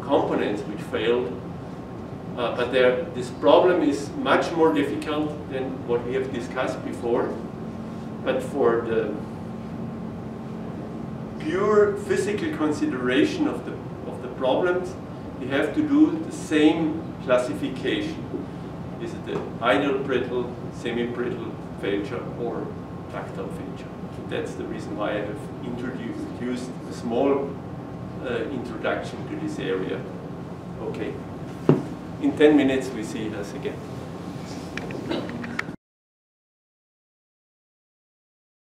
components which failed, uh, but there, this problem is much more difficult than what we have discussed before. But for the pure physical consideration of the, of the problems, we have to do the same classification. Is it the ideal brittle, semi-brittle failure, or ductile failure? That's the reason why I have introduced used a small uh, introduction to this area. Okay in 10 minutes we see us again.